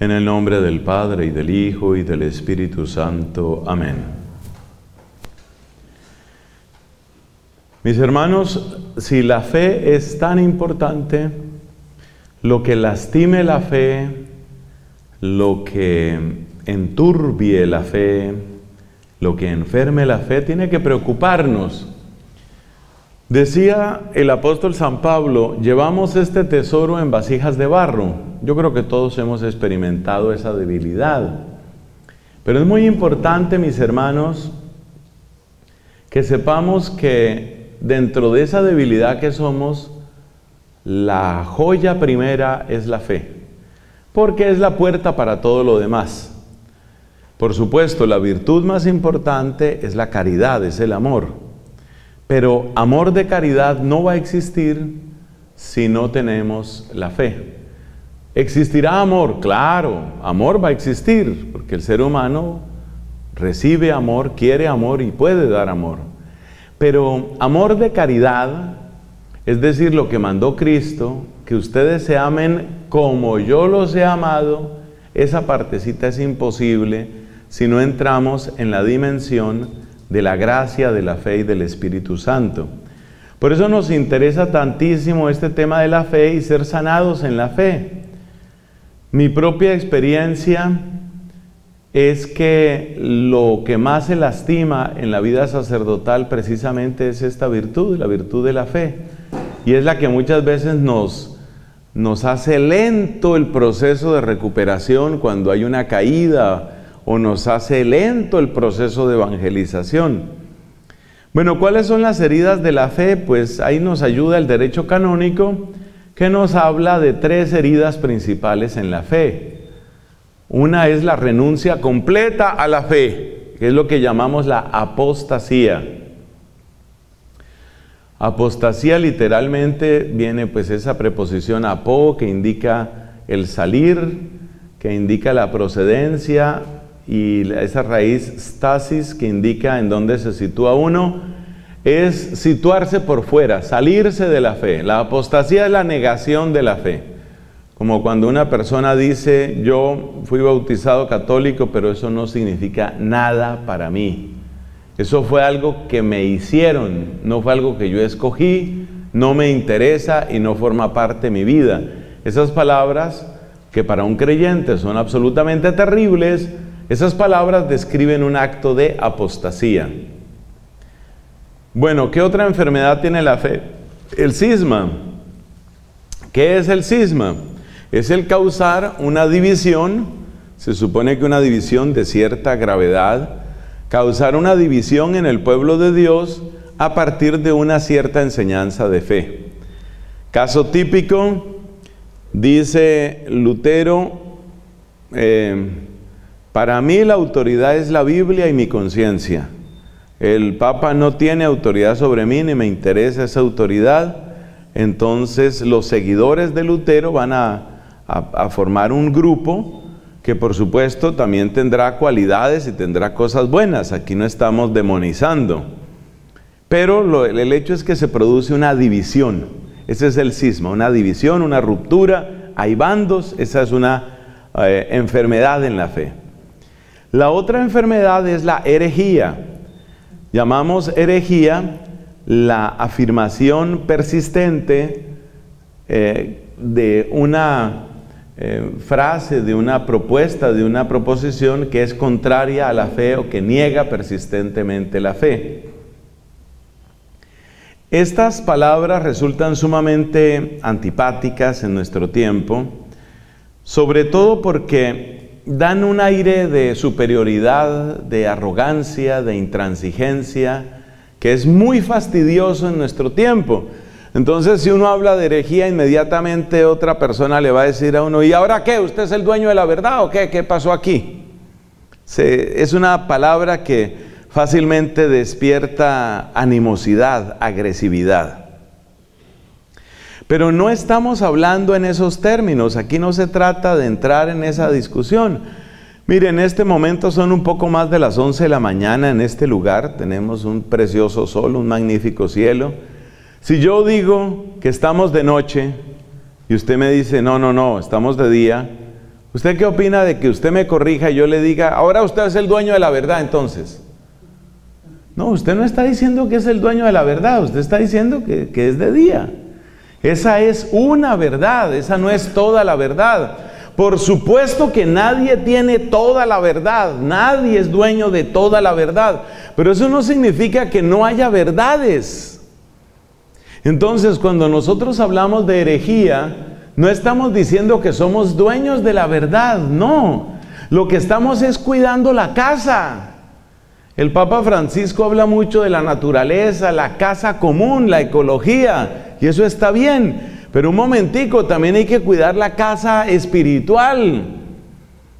En el nombre del Padre y del Hijo y del Espíritu Santo. Amén. Mis hermanos, si la fe es tan importante, lo que lastime la fe, lo que enturbie la fe, lo que enferme la fe, tiene que preocuparnos. Decía el apóstol San Pablo, llevamos este tesoro en vasijas de barro. Yo creo que todos hemos experimentado esa debilidad. Pero es muy importante, mis hermanos, que sepamos que dentro de esa debilidad que somos, la joya primera es la fe, porque es la puerta para todo lo demás. Por supuesto, la virtud más importante es la caridad, es el amor. Pero amor de caridad no va a existir si no tenemos la fe. ¿Existirá amor? Claro, amor va a existir, porque el ser humano recibe amor, quiere amor y puede dar amor. Pero amor de caridad es decir, lo que mandó Cristo, que ustedes se amen como yo los he amado, esa partecita es imposible si no entramos en la dimensión de la gracia, de la fe y del Espíritu Santo. Por eso nos interesa tantísimo este tema de la fe y ser sanados en la fe. Mi propia experiencia es que lo que más se lastima en la vida sacerdotal precisamente es esta virtud, la virtud de la fe y es la que muchas veces nos, hace lento el proceso de recuperación cuando hay una caída o nos hace lento el proceso de evangelización. Bueno, ¿cuáles son las heridas de la fe? Pues ahí nos ayuda el derecho canónico que nos habla de tres heridas principales en la fe. Una es la renuncia completa a la fe, que es lo que llamamos la apostasía. Apostasía literalmente viene pues esa preposición apo que indica el salir, que indica la procedencia y esa raíz stasis que indica en dónde se sitúa uno, es situarse por fuera, salirse de la fe. La apostasía es la negación de la fe. Como cuando una persona dice, yo fui bautizado católico, pero eso no significa nada para mí. Eso fue algo que me hicieron, no fue algo que yo escogí, no me interesa y no forma parte de mi vida. Esas palabras que para un creyente son absolutamente terribles, esas palabras describen un acto de apostasía. Bueno, ¿qué otra enfermedad tiene la fe? El cisma. ¿Qué es el cisma? Es el causar una división, se supone que una división de cierta gravedad, causar una división en el pueblo de Dios a partir de una cierta enseñanza de fe. Caso típico, dice Lutero, eh, para mí la autoridad es la Biblia y mi conciencia. El Papa no tiene autoridad sobre mí ni me interesa esa autoridad. Entonces los seguidores de Lutero van a, formar un grupo que por supuesto también tendrá cualidades y tendrá cosas buenas. Aquí no estamos demonizando. Pero el hecho es que se produce una división. Ese es el cisma, una división, una ruptura. Hay bandos, esa es una eh, enfermedad en la fe. La otra enfermedad es la herejía. Llamamos herejía la afirmación persistente eh, de una eh, frase, de una propuesta, de una proposición que es contraria a la fe o que niega persistentemente la fe. Estas palabras resultan sumamente antipáticas en nuestro tiempo, sobre todo porque dan un aire de superioridad, de arrogancia, de intransigencia, que es muy fastidioso en nuestro tiempo. Entonces, si uno habla de herejía, inmediatamente otra persona le va a decir a uno, ¿y ahora qué? ¿Usted es el dueño de la verdad o qué? ¿Qué pasó aquí? es una palabra que fácilmente despierta animosidad, agresividad. Pero no estamos hablando en esos términos, aquí no se trata de entrar en esa discusión. Mire, en este momento son un poco más de las 11 de la mañana en este lugar, tenemos un precioso sol, un magnífico cielo. Si yo digo que estamos de noche y usted me dice, no, no, no, estamos de día, ¿usted qué opina de que usted me corrija y yo le diga, ahora usted es el dueño de la verdad entonces? No, usted no está diciendo que es el dueño de la verdad, usted está diciendo que, que es de día. Esa es una verdad, esa no es toda la verdad. Por supuesto que nadie tiene toda la verdad, nadie es dueño de toda la verdad, pero eso no significa que no haya verdades. Entonces, cuando nosotros hablamos de herejía, no estamos diciendo que somos dueños de la verdad, no. Lo que estamos es cuidando la casa. El Papa Francisco habla mucho de la naturaleza, la casa común, la ecología, y eso está bien. Pero un momentico, también hay que cuidar la casa espiritual.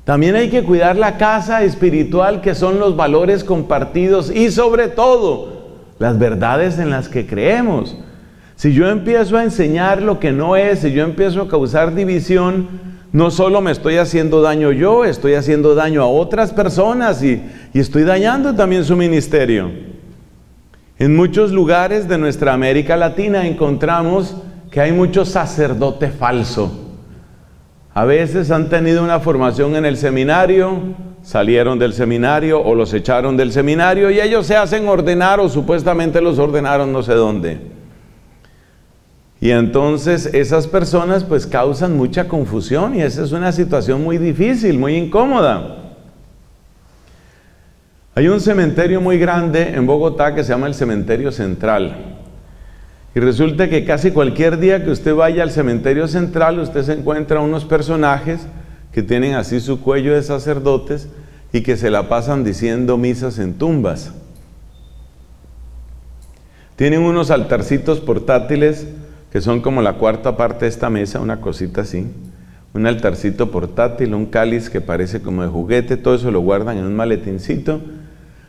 También hay que cuidar la casa espiritual que son los valores compartidos y sobre todo las verdades en las que creemos. Si yo empiezo a enseñar lo que no es, si yo empiezo a causar división, no solo me estoy haciendo daño yo, estoy haciendo daño a otras personas y, y estoy dañando también su ministerio. En muchos lugares de nuestra América Latina encontramos que hay mucho sacerdote falso. A veces han tenido una formación en el seminario, salieron del seminario o los echaron del seminario y ellos se hacen ordenar o supuestamente los ordenaron no sé dónde. Y entonces esas personas pues causan mucha confusión y esa es una situación muy difícil, muy incómoda. Hay un cementerio muy grande en Bogotá que se llama el Cementerio Central. Y resulta que casi cualquier día que usted vaya al cementerio central, usted se encuentra unos personajes que tienen así su cuello de sacerdotes y que se la pasan diciendo misas en tumbas. Tienen unos altarcitos portátiles que son como la cuarta parte de esta mesa, una cosita así. Un altarcito portátil, un cáliz que parece como de juguete, todo eso lo guardan en un maletincito.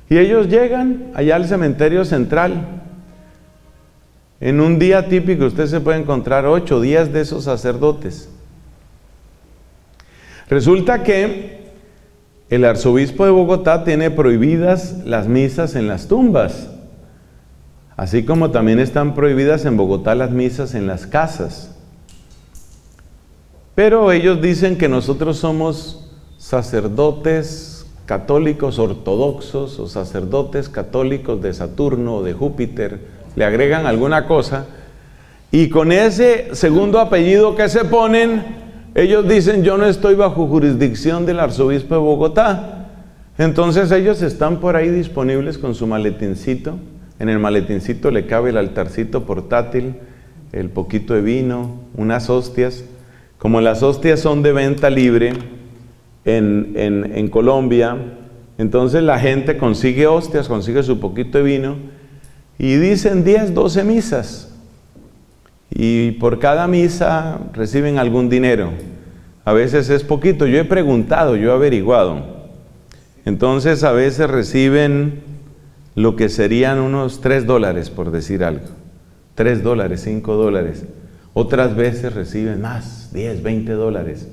Y ellos llegan allá al cementerio central en un día típico usted se puede encontrar ocho días de esos sacerdotes. Resulta que el arzobispo de Bogotá tiene prohibidas las misas en las tumbas, así como también están prohibidas en Bogotá las misas en las casas. Pero ellos dicen que nosotros somos sacerdotes católicos ortodoxos o sacerdotes católicos de Saturno o de Júpiter le agregan alguna cosa, y con ese segundo apellido que se ponen, ellos dicen, yo no estoy bajo jurisdicción del arzobispo de Bogotá. Entonces ellos están por ahí disponibles con su maletincito. En el maletincito le cabe el altarcito portátil, el poquito de vino, unas hostias. Como las hostias son de venta libre en, en Colombia, entonces la gente consigue hostias, consigue su poquito de vino y dicen 10, 12 misas. Y por cada misa reciben algún dinero. A veces es poquito. Yo he preguntado, yo he averiguado. Entonces a veces reciben lo que serían unos 3 dólares, por decir algo. 3 dólares, 5 dólares. Otras veces reciben más, 10, 20 dólares.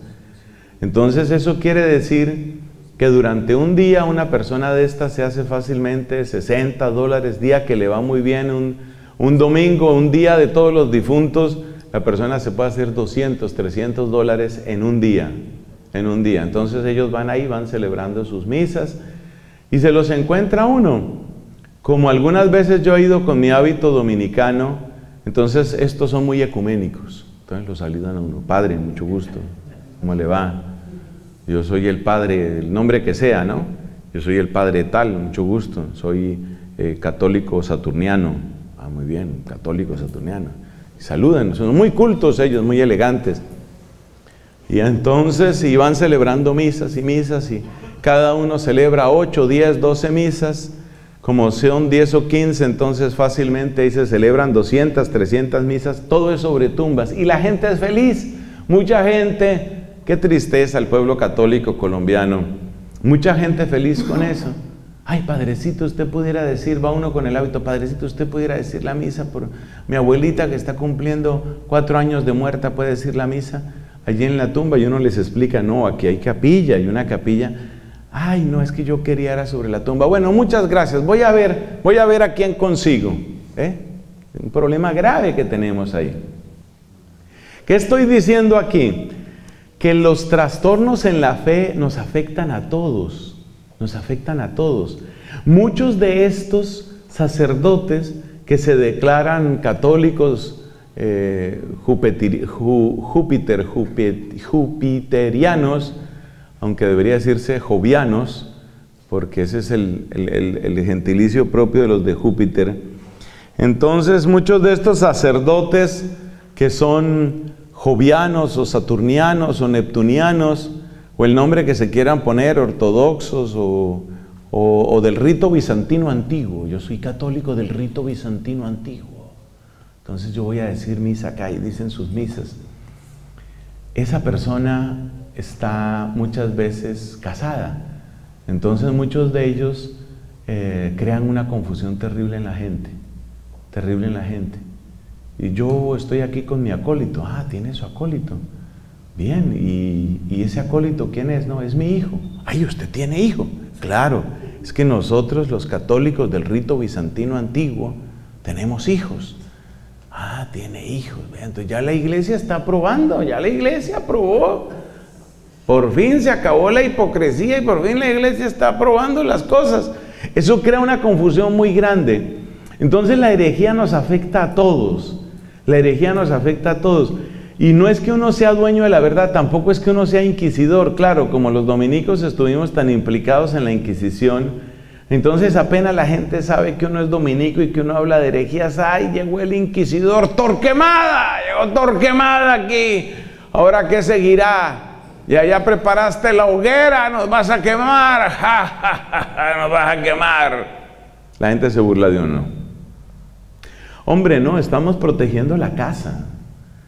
Entonces eso quiere decir que durante un día una persona de esta se hace fácilmente 60 dólares, día que le va muy bien, un, un, domingo, un día de todos los difuntos, la persona se puede hacer 200, 300 dólares en un día, en un día. Entonces ellos van ahí, van celebrando sus misas y se los encuentra uno. Como algunas veces yo he ido con mi hábito dominicano, entonces estos son muy ecuménicos. Entonces los saludan a uno, padre, mucho gusto, ¿cómo le va? Yo soy el padre, el nombre que sea, ¿no? Yo soy el padre tal, mucho gusto. Soy eh, católico saturniano. Ah, muy bien, católico saturniano. Y saludan, son muy cultos ellos, muy elegantes. Y entonces iban celebrando misas y misas y cada uno celebra 8, 10, 12 misas como son 10 o 15, entonces fácilmente ahí se celebran 200, 300 misas, todo es sobre tumbas y la gente es feliz. Mucha gente, qué tristeza el pueblo católico colombiano, mucha gente feliz con eso. Ay, padrecito, usted pudiera decir, va uno con el hábito, padrecito, usted pudiera decir la misa por mi abuelita que está cumpliendo cuatro años de muerta, puede decir la misa allí en la tumba y uno les explica, no, aquí hay capilla y una capilla. Ay, no, es que yo quería era sobre la tumba. Bueno, muchas gracias. Voy a ver, voy a ver a quién consigo. ¿eh? Un problema grave que tenemos ahí. ¿Qué estoy diciendo aquí? Que los trastornos en la fe nos afectan a todos nos afectan a todos. Muchos de estos sacerdotes que se declaran católicos eh, jupiterianos, aunque debería decirse jovianos, porque ese es el, gentilicio propio de los de Júpiter. Entonces muchos de estos sacerdotes que son jovianos o saturnianos o neptunianos, o el nombre que se quieran poner, ortodoxos o, del rito bizantino antiguo. Yo soy católico del rito bizantino antiguo. Entonces yo voy a decir misa acá y dicen sus misas. Esa persona está muchas veces casada. Entonces muchos de ellos eh, crean una confusión terrible en la gente. Terrible en la gente. Y yo estoy aquí con mi acólito. Ah, tiene su acólito. Bien, y, ese acólito, ¿quién es? No, es mi hijo. Ay, usted tiene hijo. Claro, es que nosotros los católicos del rito bizantino antiguo tenemos hijos. Ah, tiene hijos. Entonces ya la iglesia está aprobando, ya la iglesia aprobó. Por fin se acabó la hipocresía y por fin la iglesia está aprobando las cosas. Eso crea una confusión muy grande. Entonces la herejía nos afecta a todos. La herejía nos afecta a todos. Y no es que uno sea dueño de la verdad, tampoco es que uno sea inquisidor. Claro, como los dominicos estuvimos tan implicados en la Inquisición, entonces apenas la gente sabe que uno es dominico y que uno habla de herejías, ¡ay, llegó el inquisidor! ¡Torquemada! Llegó Torquemada aquí. ¿Ahora qué seguirá? Ya ya preparaste la hoguera, nos vas a quemar. ¡Ja, nos vas a quemar! La gente se burla de uno. Hombre, no, estamos protegiendo la casa.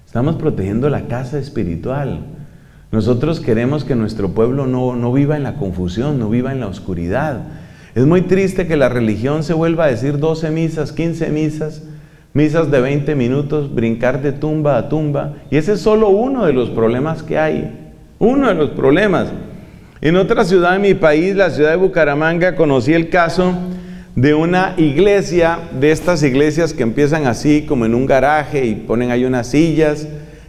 Estamos protegiendo la casa espiritual. Nosotros queremos que nuestro pueblo no, viva en la confusión, no viva en la oscuridad. Es muy triste que la religión se vuelva a decir 12 misas, 15 misas, misas de 20 minutos, brincar de tumba a tumba. Y ese es solo uno de los problemas que hay. Uno de los problemas. En otra ciudad de mi país, la ciudad de Bucaramanga, conocí el caso de una iglesia, de estas iglesias que empiezan así como en un garaje y ponen ahí unas sillas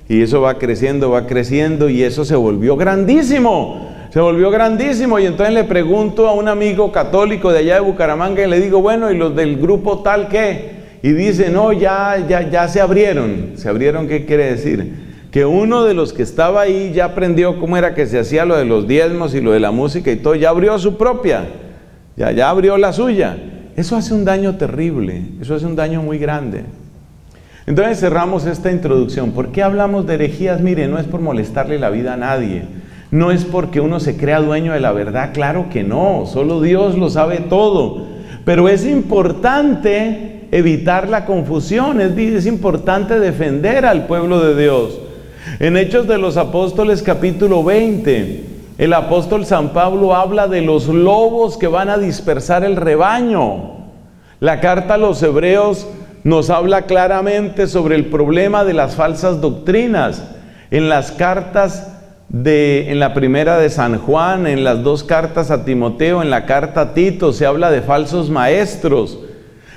y eso va creciendo, va creciendo y eso se volvió grandísimo. Se volvió grandísimo y entonces le pregunto a un amigo católico de allá de Bucaramanga y le digo, bueno, ¿y los del grupo tal qué? Y dice, no, ya, ya, ya se abrieron. ¿Se abrieron qué quiere decir? Que uno de los que estaba ahí ya aprendió cómo era que se hacía lo de los diezmos y lo de la música y todo, ya abrió su propia, ya, ya abrió la suya. Eso hace un daño terrible, eso hace un daño muy grande. Entonces cerramos esta introducción. ¿Por qué hablamos de herejías? Mire, no es por molestarle la vida a nadie. No es porque uno se crea dueño de la verdad, claro que no, solo Dios lo sabe todo. Pero es importante evitar la confusión, es, es importante defender al pueblo de Dios. En Hechos de los Apóstoles capítulo 20, el apóstol San Pablo habla de los lobos que van a dispersar el rebaño. La carta a los hebreos nos habla claramente sobre el problema de las falsas doctrinas. En las cartas de, en la primera de San Juan, en las dos cartas a Timoteo, en la carta a Tito, se habla de falsos maestros.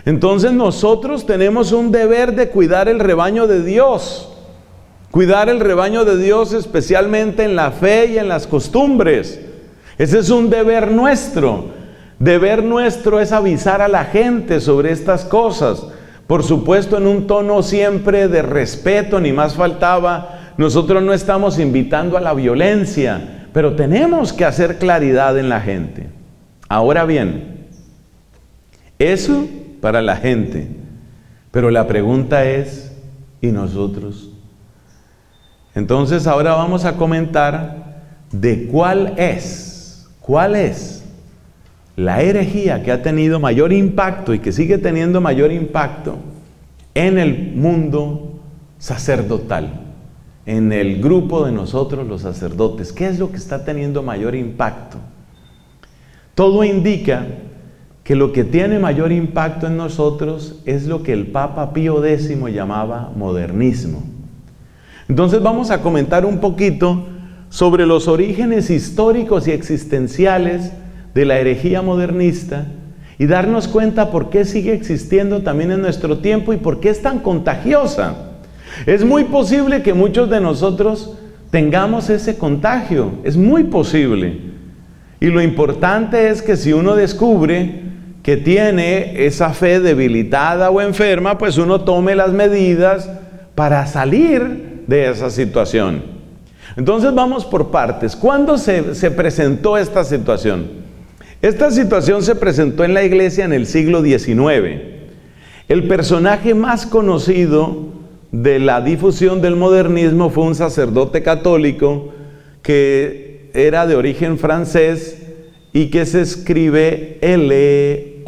Entonces nosotros tenemos un deber de cuidar el rebaño de Dios. Cuidar el rebaño de Dios especialmente en la fe y en las costumbres. Ese es un deber nuestro. Deber nuestro es avisar a la gente sobre estas cosas. Por supuesto en un tono siempre de respeto, ni más faltaba. Nosotros no estamos invitando a la violencia, pero tenemos que hacer claridad en la gente. Ahora bien, eso para la gente. Pero la pregunta es, ¿y nosotros? Entonces ahora vamos a comentar de cuál es, cuál es la herejía que ha tenido mayor impacto y que sigue teniendo mayor impacto en el mundo sacerdotal, en el grupo de nosotros los sacerdotes. ¿Qué es lo que está teniendo mayor impacto? Todo indica que lo que tiene mayor impacto en nosotros es lo que el Papa Pío X llamaba modernismo. Entonces vamos a comentar un poquito sobre los orígenes históricos y existenciales de la herejía modernista y darnos cuenta por qué sigue existiendo también en nuestro tiempo y por qué es tan contagiosa. Es muy posible que muchos de nosotros tengamos ese contagio, es muy posible. Y lo importante es que si uno descubre que tiene esa fe debilitada o enferma, pues uno tome las medidas para salir de esa situación. Entonces vamos por partes. ¿Cuándo se, se presentó esta situación? Esta situación se presentó en la iglesia en el siglo XIX. El personaje más conocido de la difusión del modernismo fue un sacerdote católico que era de origen francés y que se escribe L-O-I-S-Y.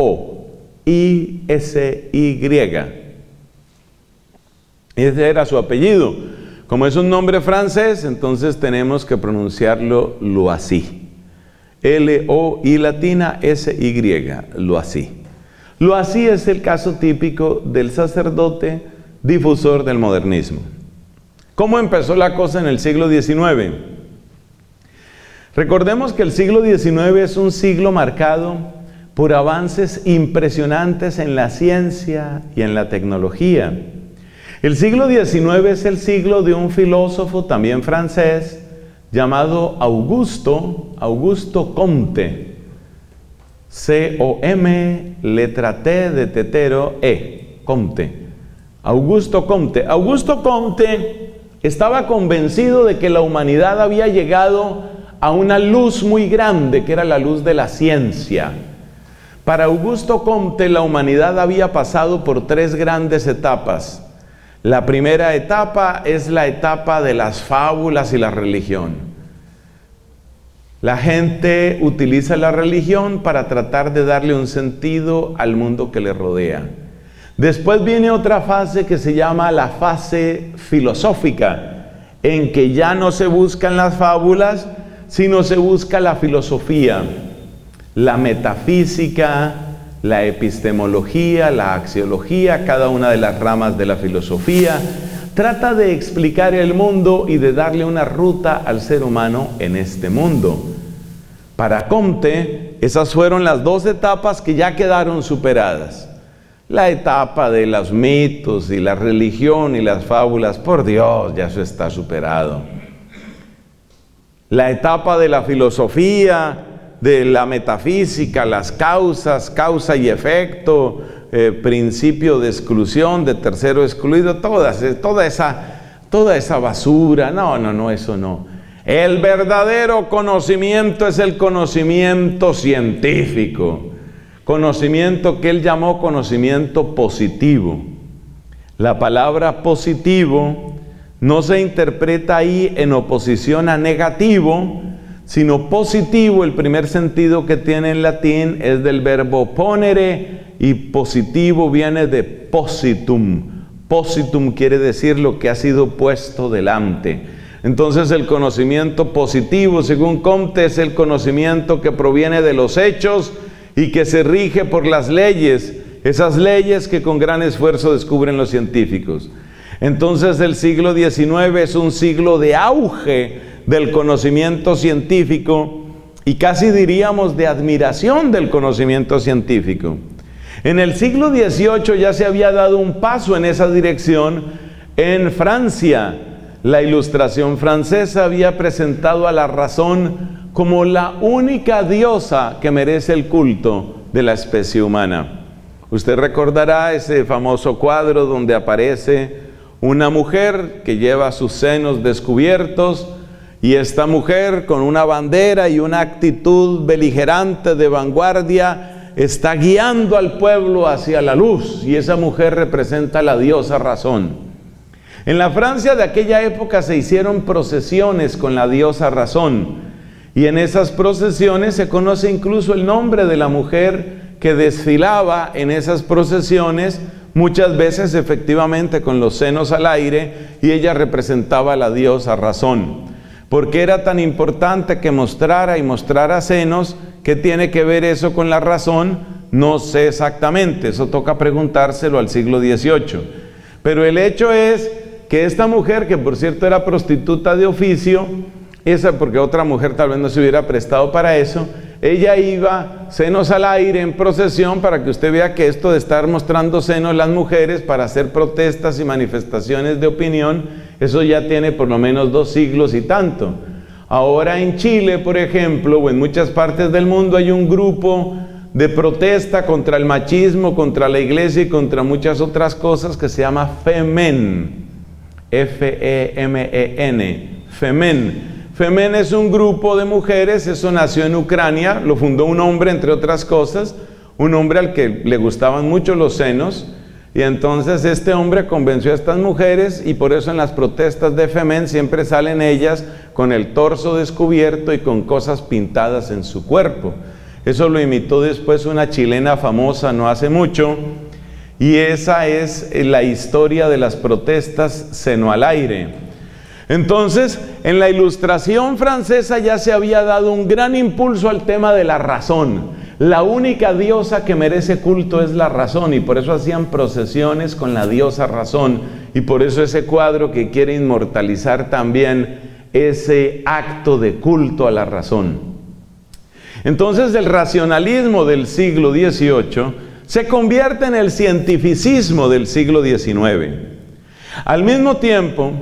Ese era su apellido. Como es un nombre francés, entonces tenemos que pronunciarlo lo así. L-O-I latina S-Y, lo así. Lo así es el caso típico del sacerdote difusor del modernismo. ¿Cómo empezó la cosa en el siglo XIX? Recordemos que el siglo XIX es un siglo marcado por avances impresionantes en la ciencia y en la tecnología. El siglo XIX es el siglo de un filósofo también francés llamado Augusto, Augusto Comte, C-O-M, letra T de tetero, E, Comte. Augusto Comte. Augusto Comte estaba convencido de que la humanidad había llegado a una luz muy grande, que era la luz de la ciencia. Para Augusto Comte la humanidad había pasado por tres grandes etapas. La primera etapa es la etapa de las fábulas y la religión. La gente utiliza la religión para tratar de darle un sentido al mundo que le rodea. Después viene otra fase que se llama la fase filosófica, en que ya no se buscan las fábulas, sino se busca la filosofía, la metafísica, la epistemología, la axiología, cada una de las ramas de la filosofía, trata de explicar el mundo y de darle una ruta al ser humano en este mundo. Para Comte, esas fueron las dos etapas que ya quedaron superadas. La etapa de los mitos y la religión y las fábulas, por Dios, ya eso está superado. La etapa de la filosofía, de la metafísica, las causas, causa y efecto, eh, principio de exclusión, de tercero excluido, todas, eh, toda, esa, toda esa basura. No, no, no, eso no. El verdadero conocimiento es el conocimiento científico, conocimiento que él llamó conocimiento positivo. La palabra positivo no se interpreta ahí en oposición a negativo, sino positivo, el primer sentido que tiene en latín es del verbo ponere y positivo viene de positum. Positum quiere decir lo que ha sido puesto delante. Entonces el conocimiento positivo, según Comte, es el conocimiento que proviene de los hechos y que se rige por las leyes, esas leyes que con gran esfuerzo descubren los científicos. Entonces el siglo XIX es un siglo de auge del conocimiento científico y casi diríamos de admiración del conocimiento científico. En el siglo XVIII ya se había dado un paso en esa dirección en Francia. La ilustración francesa había presentado a la razón como la única diosa que merece el culto de la especie humana. Usted recordará ese famoso cuadro donde aparece una mujer que lleva sus senos descubiertos, y esta mujer con una bandera y una actitud beligerante de vanguardia está guiando al pueblo hacia la luz y esa mujer representa la diosa razón. En la Francia de aquella época se hicieron procesiones con la diosa razón Y en esas procesiones se conoce incluso el nombre de la mujer que desfilaba en esas procesiones, muchas veces efectivamente con los senos al aire, y ella representaba a la diosa razón. Porque era tan importante que mostrara y mostrara senos? ¿Qué tiene que ver eso con la razón? No sé exactamente, eso toca preguntárselo al siglo XVIII. Pero el hecho es que esta mujer, que por cierto era prostituta de oficio, esa porque otra mujer tal vez no se hubiera prestado para eso, ella iba senos al aire en procesión para que usted vea que esto de estar mostrando senos las mujeres para hacer protestas y manifestaciones de opinión, eso ya tiene por lo menos dos siglos y tanto. Ahora en Chile, por ejemplo, o en muchas partes del mundo hay un grupo de protesta contra el machismo, contra la iglesia y contra muchas otras cosas que se llama FEMEN. F-E-M-E-N. FEMEN. FEMEN es un grupo de mujeres, eso nació en Ucrania, lo fundó un hombre, entre otras cosas, un hombre al que le gustaban mucho los senos, y entonces este hombre convenció a estas mujeres y por eso en las protestas de FEMEN siempre salen ellas con el torso descubierto y con cosas pintadas en su cuerpo. Eso lo imitó después una chilena famosa no hace mucho, y esa es la historia de las protestas seno al aire. Entonces, en la ilustración francesa ya se había dado un gran impulso al tema de la razón. La única diosa que merece culto es la razón y por eso hacían procesiones con la diosa razón y por eso ese cuadro que quiere inmortalizar también ese acto de culto a la razón. Entonces el racionalismo del siglo XVIII se convierte en el cientificismo del siglo XIX. Al mismo tiempo,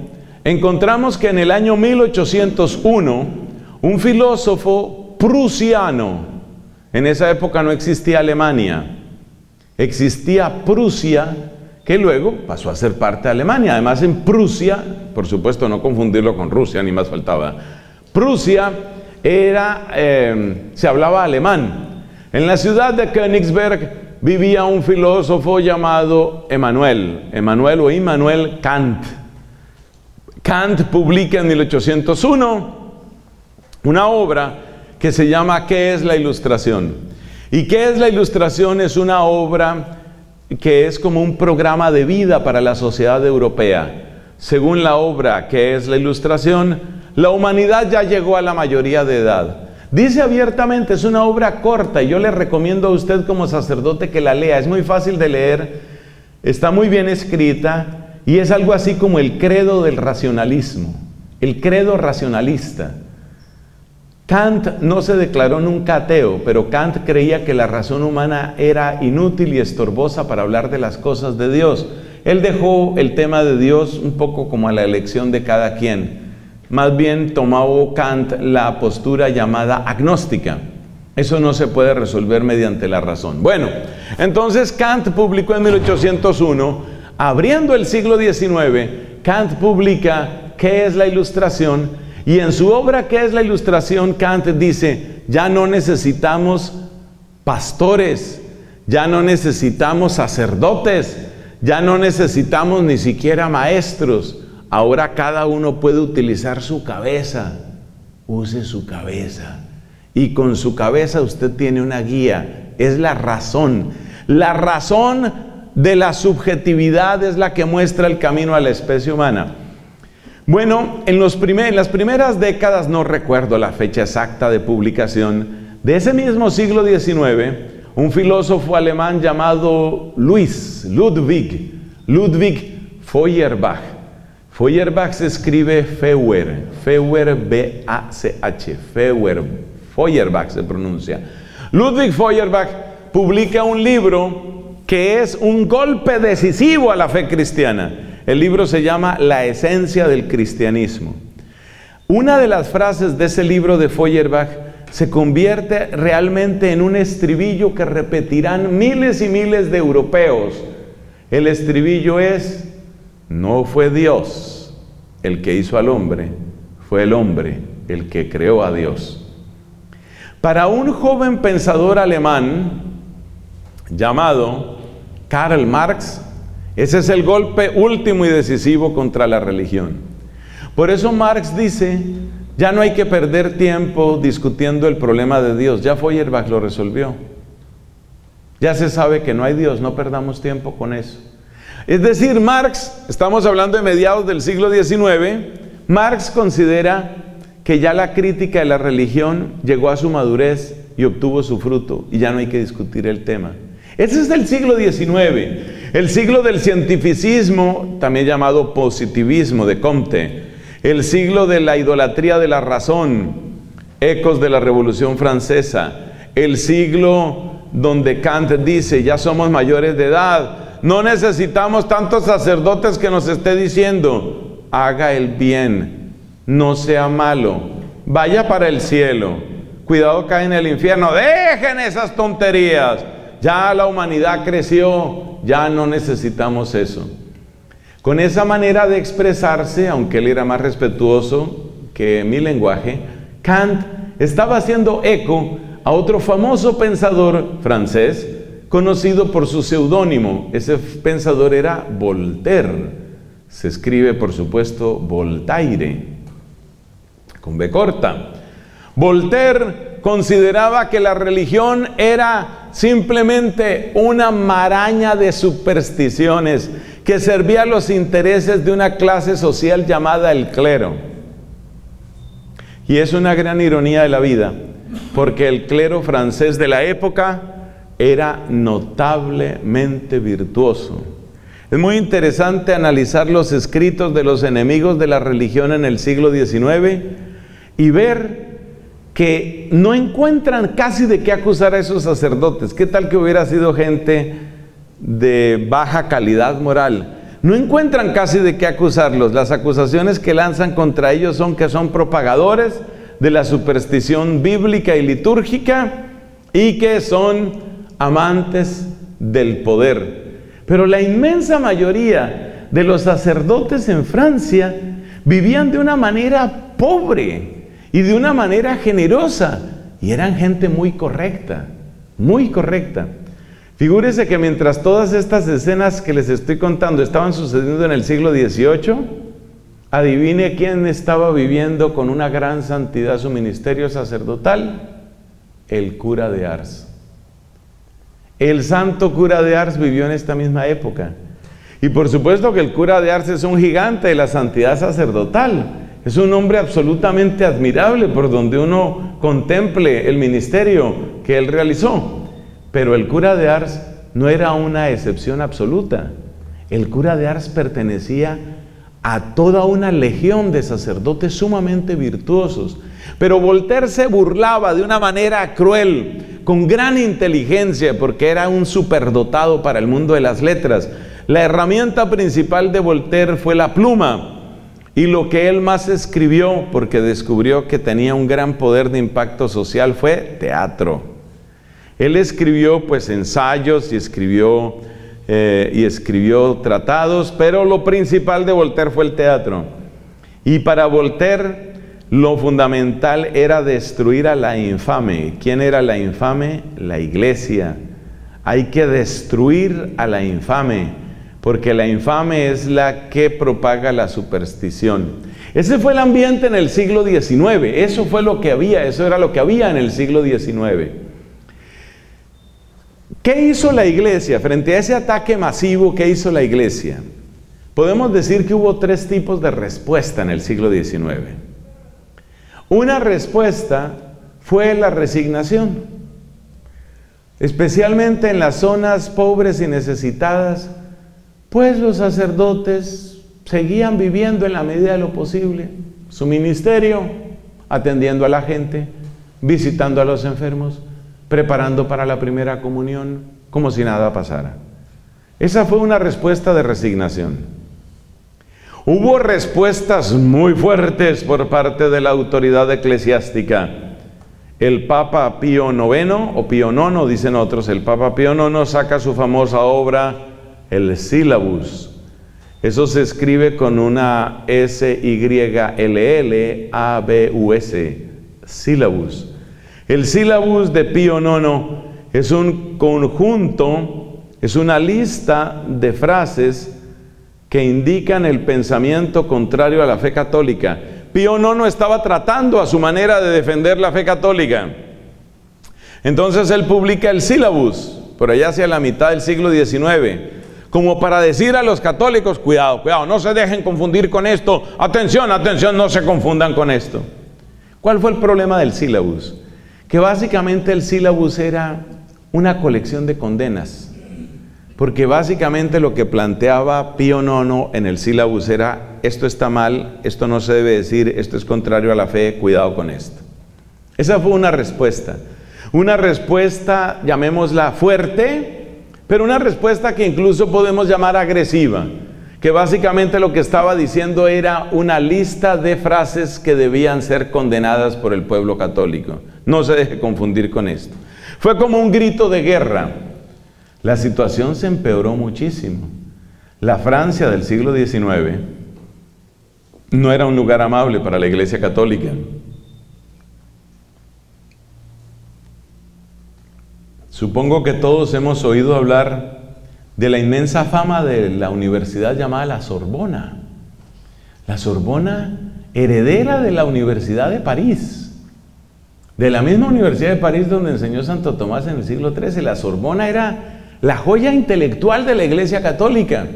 encontramos que en el año 1801, un filósofo prusiano, en esa época no existía Alemania, existía Prusia, que luego pasó a ser parte de Alemania. Además, en Prusia, por supuesto, no confundirlo con Rusia, ni más faltaba. Prusia era, eh, se hablaba alemán. En la ciudad de Königsberg vivía un filósofo llamado Emanuel, Emanuel o Immanuel Kant. Kant publica en 1801 una obra que se llama ¿Qué es la ilustración? ¿Y qué es la ilustración? Es una obra que es como un programa de vida para la sociedad europea. Según la obra ¿Qué es la ilustración? La humanidad ya llegó a la mayoría de edad. Dice abiertamente, es una obra corta y yo le recomiendo a usted como sacerdote que la lea. Es muy fácil de leer, está muy bien escrita y es algo así como el credo del racionalismo, el credo racionalista. Kant no se declaró nunca ateo, pero Kant creía que la razón humana era inútil y estorbosa para hablar de las cosas de Dios. Él dejó el tema de Dios un poco como a la elección de cada quien. Más bien tomó Kant la postura llamada agnóstica. Eso no se puede resolver mediante la razón. Bueno, entonces Kant publicó en 1801 Abriendo el siglo XIX, Kant publica ¿Qué es la ilustración? Y en su obra ¿Qué es la ilustración? Kant dice, ya no necesitamos pastores, ya no necesitamos sacerdotes, ya no necesitamos ni siquiera maestros. Ahora cada uno puede utilizar su cabeza. Use su cabeza. Y con su cabeza usted tiene una guía. Es la razón. La razón de la subjetividad es la que muestra el camino a la especie humana. Bueno, en, las primeras décadas, no recuerdo la fecha exacta de publicación, de ese mismo siglo XIX, un filósofo alemán llamado Luis, Ludwig, Ludwig Feuerbach. Feuerbach se escribe Feuer, Feuer B-A-C-H, Feuer, Feuerbach se pronuncia. Ludwig Feuerbach publica un libro que es un golpe decisivo a la fe cristiana. El libro se llama La esencia del cristianismo. Una de las frases de ese libro de Feuerbach se convierte realmente en un estribillo que repetirán miles y miles de europeos. El estribillo es, no fue Dios el que hizo al hombre, fue el hombre el que creó a Dios. Para un joven pensador alemán llamado Karl Marx, ese es el golpe último y decisivo contra la religión. Por eso Marx dice, Ya no hay que perder tiempo discutiendo el problema de Dios. Ya Feuerbach lo resolvió. Ya se sabe que no hay Dios, no perdamos tiempo con eso. Es decir, Marx, estamos hablando de mediados del siglo XIX, Marx considera que ya la crítica de la religión llegó a su madurez y obtuvo su fruto y ya no hay que discutir el tema. Ese es el siglo XIX, el siglo del cientificismo, también llamado positivismo de Comte, el siglo de la idolatría de la razón, ecos de la Revolución Francesa, el siglo donde Kant dice, ya somos mayores de edad, no necesitamos tantos sacerdotes que nos esté diciendo, haga el bien, no sea malo, vaya para el cielo, cuidado cae en el infierno, dejen esas tonterías, ya la humanidad creció, ya no necesitamos eso. Con esa manera de expresarse, aunque él era más respetuoso que mi lenguaje, Kant estaba haciendo eco a otro famoso pensador francés, conocido por su seudónimo. Ese pensador era Voltaire. Se escribe, por supuesto, Voltaire, con B corta. Voltaire consideraba que la religión era simplemente una maraña de supersticiones que servía a los intereses de una clase social llamada el clero. Y es una gran ironía de la vida porque el clero francés de la época era notablemente virtuoso. Es muy interesante analizar los escritos de los enemigos de la religión en el siglo XIX y ver que no encuentran casi de qué acusar a esos sacerdotes. ¿Qué tal que hubiera sido gente de baja calidad moral? No encuentran casi de qué acusarlos. Las acusaciones que lanzan contra ellos son que son propagadores, de la superstición bíblica y litúrgica y que son amantes del poder. Pero la inmensa mayoría de los sacerdotes en Francia vivían de una manera pobre y de una manera generosa y eran gente muy correcta, muy correcta. Figúrese que mientras todas estas escenas que les estoy contando estaban sucediendo en el siglo XVIII, Adivine quién estaba viviendo con una gran santidad su ministerio sacerdotal. El cura de Ars. El santo cura de Ars vivió en esta misma época. Y por supuesto que el cura de Ars es un gigante de la santidad sacerdotal. Es un hombre absolutamente admirable por donde uno contemple el ministerio que él realizó. Pero el cura de Ars no era una excepción absoluta. El cura de Ars pertenecía a toda una legión de sacerdotes sumamente virtuosos. Pero Voltaire se burlaba de una manera cruel, con gran inteligencia, porque era un superdotado para el mundo de las letras. La herramienta principal de Voltaire fue la pluma. Y lo que él más escribió, porque descubrió que tenía un gran poder de impacto social, fue teatro. Él escribió pues ensayos y escribió eh, y escribió tratados, pero lo principal de Voltaire fue el teatro. Y para Voltaire lo fundamental era destruir a la infame. ¿Quién era la infame? La iglesia. Hay que destruir a la infame, porque la infame es la que propaga la superstición. Ese fue el ambiente en el siglo XIX, eso fue lo que había, eso era lo que había en el siglo XIX. ¿Qué hizo la iglesia frente a ese ataque masivo? ¿Qué hizo la iglesia? Podemos decir que hubo tres tipos de respuesta en el siglo XIX. Una respuesta fue la resignación, especialmente en las zonas pobres y necesitadas, pues los sacerdotes seguían viviendo en la medida de lo posible su ministerio, atendiendo a la gente, visitando a los enfermos, preparando para la primera comunión como si nada pasara. Esa fue una respuesta de resignación. Hubo respuestas muy fuertes por parte de la autoridad eclesiástica. El Papa Pío IX o Pío IX, dicen otros, el Papa Pío IX saca su famosa obra, el Sílabus. Eso se escribe con una S-Y-L-L-A-B-U-S, Sílabus. El sílabus de Pío IX es un conjunto, es una lista de frases que indican el pensamiento contrario a la fe católica. Pío IX estaba tratando a su manera de defender la fe católica. Entonces él publica el sílabus, por allá hacia la mitad del siglo XIX, como para decir a los católicos, cuidado, cuidado, no se dejen confundir con esto, atención, atención, no se confundan con esto. ¿Cuál fue el problema del sílabus? Que básicamente el sílabus era una colección de condenas. Porque básicamente lo que planteaba Pío IX en el sílabus era, esto está mal, esto no se debe decir, esto es contrario a la fe, cuidado con esto. Esa fue una respuesta. Una respuesta, llamémosla fuerte, pero una respuesta que incluso podemos llamar agresiva, que básicamente lo que estaba diciendo era una lista de frases que debían ser condenadas por el pueblo católico. No se deje confundir con esto. Fue como un grito de guerra. La situación se empeoró muchísimo. La Francia del siglo XIX no era un lugar amable para la Iglesia Católica. Supongo que todos hemos oído hablar de la inmensa fama de la universidad llamada la Sorbona. La Sorbona, heredera de la Universidad de París. De la misma Universidad de París donde enseñó Santo Tomás en el siglo XIII, la Sorbona era la joya intelectual de la Iglesia Católica.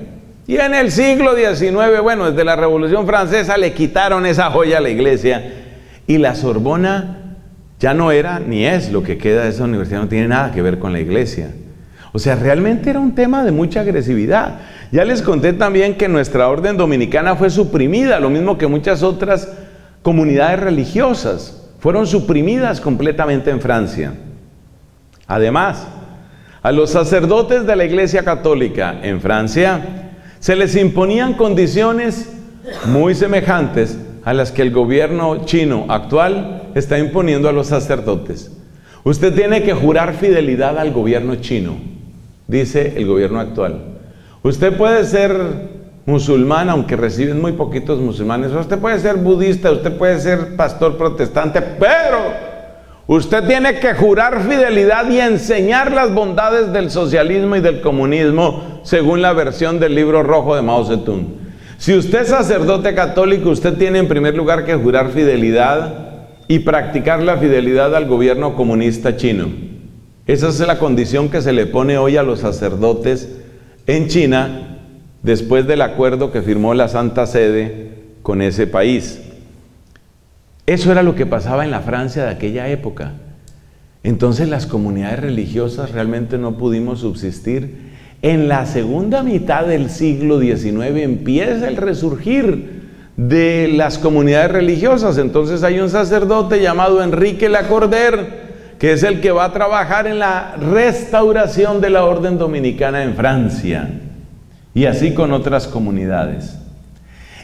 Y en el siglo XIX, bueno, desde la Revolución Francesa le quitaron esa joya a la Iglesia. Y la Sorbona ya no era ni es lo que queda de esa universidad, no tiene nada que ver con la Iglesia. O sea, realmente era un tema de mucha agresividad. Ya les conté también que nuestra orden dominicana fue suprimida, lo mismo que muchas otras comunidades religiosas fueron suprimidas completamente en Francia. Además, a los sacerdotes de la Iglesia Católica en Francia se les imponían condiciones muy semejantes a las que el gobierno chino actual está imponiendo a los sacerdotes. Usted tiene que jurar fidelidad al gobierno chino, dice el gobierno actual. Usted puede ser musulmán, aunque reciben muy poquitos musulmanes. Usted puede ser budista, usted puede ser pastor protestante, pero usted tiene que jurar fidelidad y enseñar las bondades del socialismo y del comunismo según la versión del libro rojo de Mao Zedong. Si usted es sacerdote católico, usted tiene en primer lugar que jurar fidelidad y practicar la fidelidad al gobierno comunista chino. Esa es la condición que se le pone hoy a los sacerdotes en China después del acuerdo que firmó la Santa Sede con ese país. Eso era lo que pasaba en la Francia de aquella época. Entonces las comunidades religiosas realmente no pudimos subsistir. En la segunda mitad del siglo XIX empieza el resurgir de las comunidades religiosas. Entonces hay un sacerdote llamado Enrique Lacordaire, que es el que va a trabajar en la restauración de la orden dominicana en Francia y así con otras comunidades.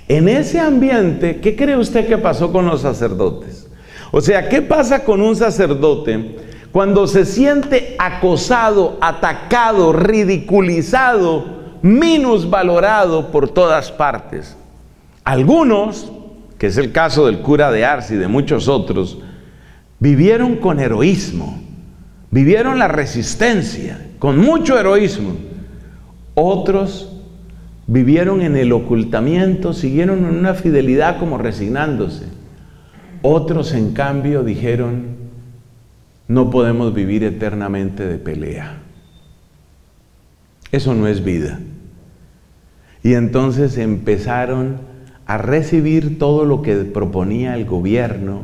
En ese ambiente, ¿qué cree usted que pasó con los sacerdotes? O sea, ¿qué pasa con un sacerdote cuando se siente acosado, atacado, ridiculizado, minusvalorado por todas partes? Algunos, que es el caso del cura de Ars y de muchos otros, vivieron con heroísmo, vivieron la resistencia, con mucho heroísmo. Otros Vivieron en el ocultamiento, siguieron en una fidelidad como resignándose. Otros, en cambio, dijeron, no podemos vivir eternamente de pelea. Eso no es vida. Y entonces empezaron a recibir todo lo que proponía el gobierno,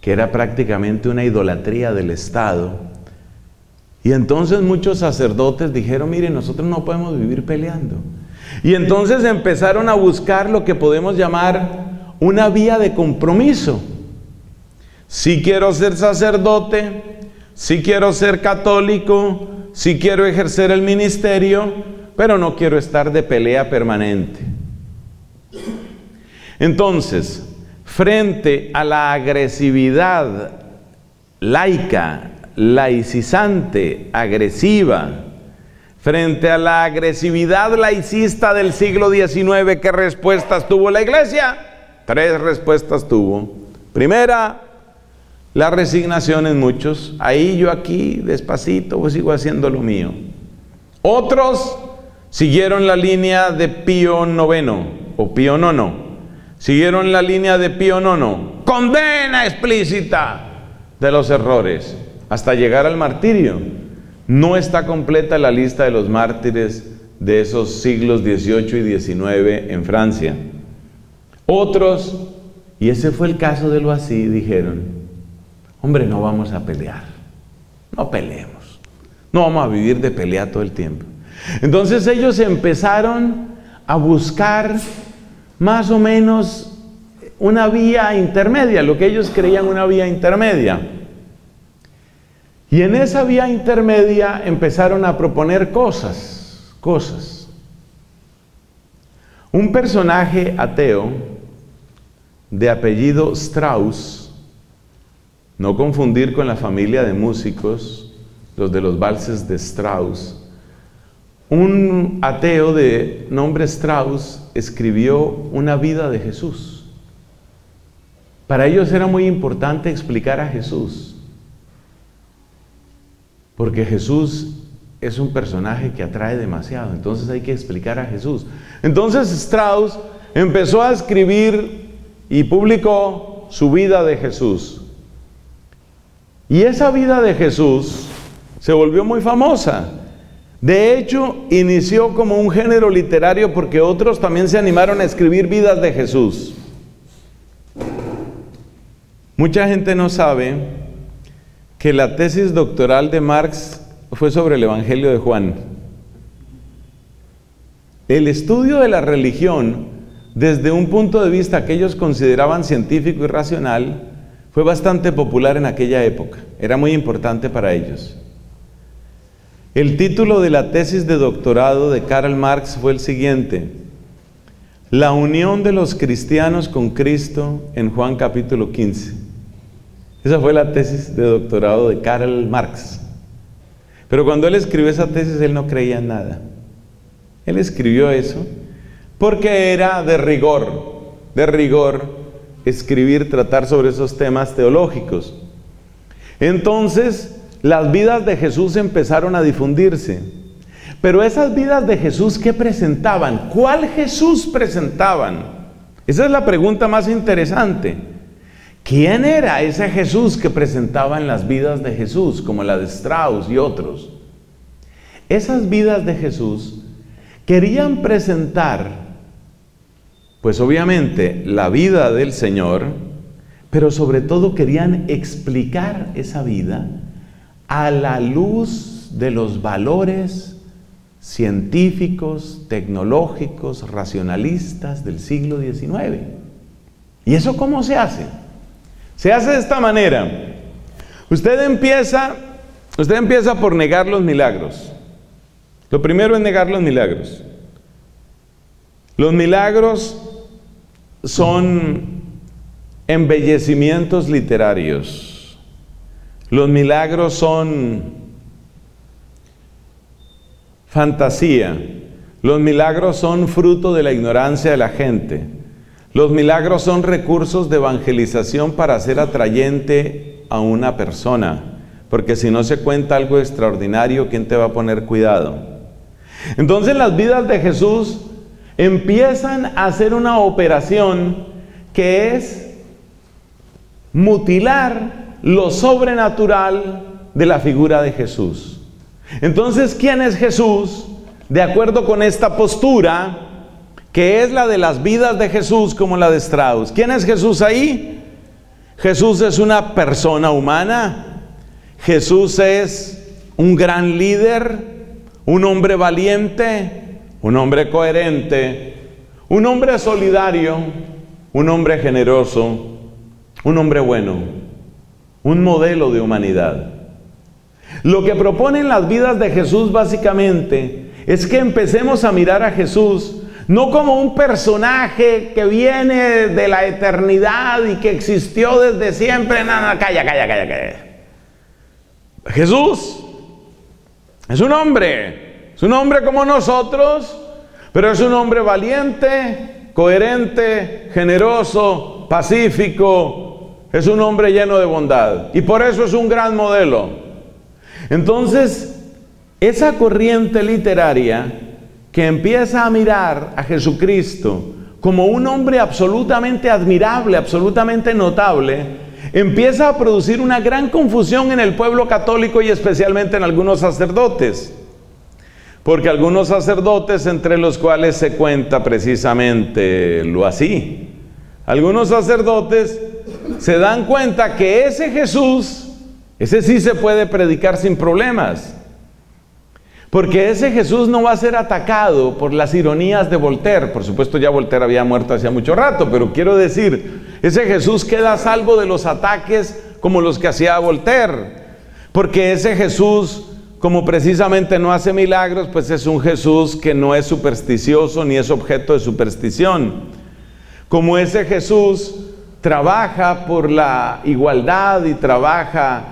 que era prácticamente una idolatría del Estado. Y entonces muchos sacerdotes dijeron, mire, nosotros no podemos vivir peleando. Y entonces empezaron a buscar lo que podemos llamar una vía de compromiso. Si quiero ser sacerdote, si quiero ser católico, si quiero ejercer el ministerio, pero no quiero estar de pelea permanente. Entonces, frente a la agresividad laica, laicizante, agresiva, Frente a la agresividad laicista del siglo XIX, ¿qué respuestas tuvo la iglesia? Tres respuestas tuvo. Primera, la resignación en muchos. Ahí yo aquí, despacito, pues sigo haciendo lo mío. Otros siguieron la línea de Pío IX o Pío IX. Siguieron la línea de Pío IX, condena explícita de los errores, hasta llegar al martirio. No está completa la lista de los mártires de esos siglos XVIII y XIX en Francia. Otros, y ese fue el caso de lo así, dijeron, hombre, no vamos a pelear, no peleemos, no vamos a vivir de pelea todo el tiempo. Entonces ellos empezaron a buscar más o menos una vía intermedia, lo que ellos creían una vía intermedia. Y en esa vía intermedia empezaron a proponer cosas, cosas. Un personaje ateo de apellido Strauss, no confundir con la familia de músicos, los de los valses de Strauss, un ateo de nombre Strauss escribió una vida de Jesús. Para ellos era muy importante explicar a Jesús, porque Jesús es un personaje que atrae demasiado, entonces hay que explicar a Jesús. Entonces Strauss empezó a escribir y publicó su vida de Jesús. Y esa vida de Jesús se volvió muy famosa. De hecho, inició como un género literario porque otros también se animaron a escribir vidas de Jesús. Mucha gente no sabe que la tesis doctoral de Marx fue sobre el Evangelio de Juan. El estudio de la religión, desde un punto de vista que ellos consideraban científico y racional, fue bastante popular en aquella época. Era muy importante para ellos. El título de la tesis de doctorado de Karl Marx fue el siguiente, La unión de los cristianos con Cristo en Juan capítulo 15. Esa fue la tesis de doctorado de Karl Marx. Pero cuando él escribió esa tesis, él no creía en nada. Él escribió eso porque era de rigor, de rigor escribir, tratar sobre esos temas teológicos. Entonces, las vidas de Jesús empezaron a difundirse. Pero esas vidas de Jesús, ¿qué presentaban? ¿Cuál Jesús presentaban? Esa es la pregunta más interesante. ¿Quién era ese Jesús que presentaban las vidas de Jesús, como la de Strauss y otros? Esas vidas de Jesús querían presentar, pues obviamente, la vida del Señor, pero sobre todo querían explicar esa vida a la luz de los valores científicos, tecnológicos, racionalistas del siglo XIX. ¿Y eso cómo se hace? Se hace de esta manera. Usted empieza, usted empieza por negar los milagros. Lo primero es negar los milagros. Los milagros son embellecimientos literarios. Los milagros son fantasía. Los milagros son fruto de la ignorancia de la gente. Los milagros son recursos de evangelización para hacer atrayente a una persona. Porque si no se cuenta algo extraordinario, ¿quién te va a poner cuidado? Entonces las vidas de Jesús empiezan a hacer una operación que es mutilar lo sobrenatural de la figura de Jesús. Entonces, ¿quién es Jesús? De acuerdo con esta postura, que es la de las vidas de Jesús como la de Strauss. ¿Quién es Jesús ahí? Jesús es una persona humana. Jesús es un gran líder, un hombre valiente, un hombre coherente, un hombre solidario, un hombre generoso, un hombre bueno un modelo de humanidad. Lo que proponen las vidas de Jesús básicamente es que empecemos a mirar a Jesús no como un personaje que viene de la eternidad y que existió desde siempre. No, no, calla, calla, calla, calla. Jesús es un hombre, es un hombre como nosotros, pero es un hombre valiente, coherente, generoso, pacífico, es un hombre lleno de bondad y por eso es un gran modelo. Entonces, esa corriente literaria que empieza a mirar a Jesucristo como un hombre absolutamente admirable, absolutamente notable, empieza a producir una gran confusión en el pueblo católico y especialmente en algunos sacerdotes. Porque algunos sacerdotes, entre los cuales se cuenta precisamente lo así, algunos sacerdotes se dan cuenta que ese Jesús, ese sí se puede predicar sin problemas. Porque ese Jesús no va a ser atacado por las ironías de Voltaire. Por supuesto ya Voltaire había muerto hacía mucho rato, pero quiero decir, ese Jesús queda salvo de los ataques como los que hacía Voltaire. Porque ese Jesús, como precisamente no hace milagros, pues es un Jesús que no es supersticioso ni es objeto de superstición. Como ese Jesús trabaja por la igualdad y trabaja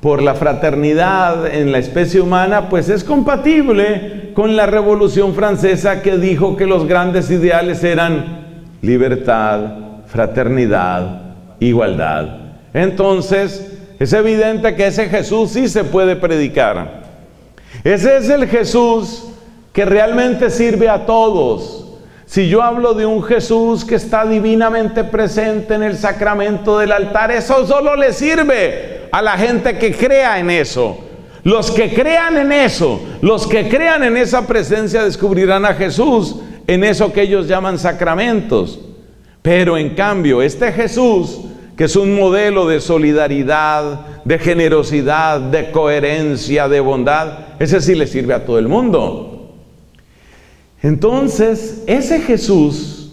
por la fraternidad en la especie humana, pues es compatible con la Revolución Francesa que dijo que los grandes ideales eran libertad, fraternidad, igualdad. Entonces, es evidente que ese Jesús sí se puede predicar. Ese es el Jesús que realmente sirve a todos. Si yo hablo de un Jesús que está divinamente presente en el sacramento del altar, eso solo le sirve a la gente que crea en eso. Los que crean en eso, los que crean en esa presencia descubrirán a Jesús en eso que ellos llaman sacramentos. Pero en cambio, este Jesús, que es un modelo de solidaridad, de generosidad, de coherencia, de bondad, ese sí le sirve a todo el mundo. Entonces, ese Jesús,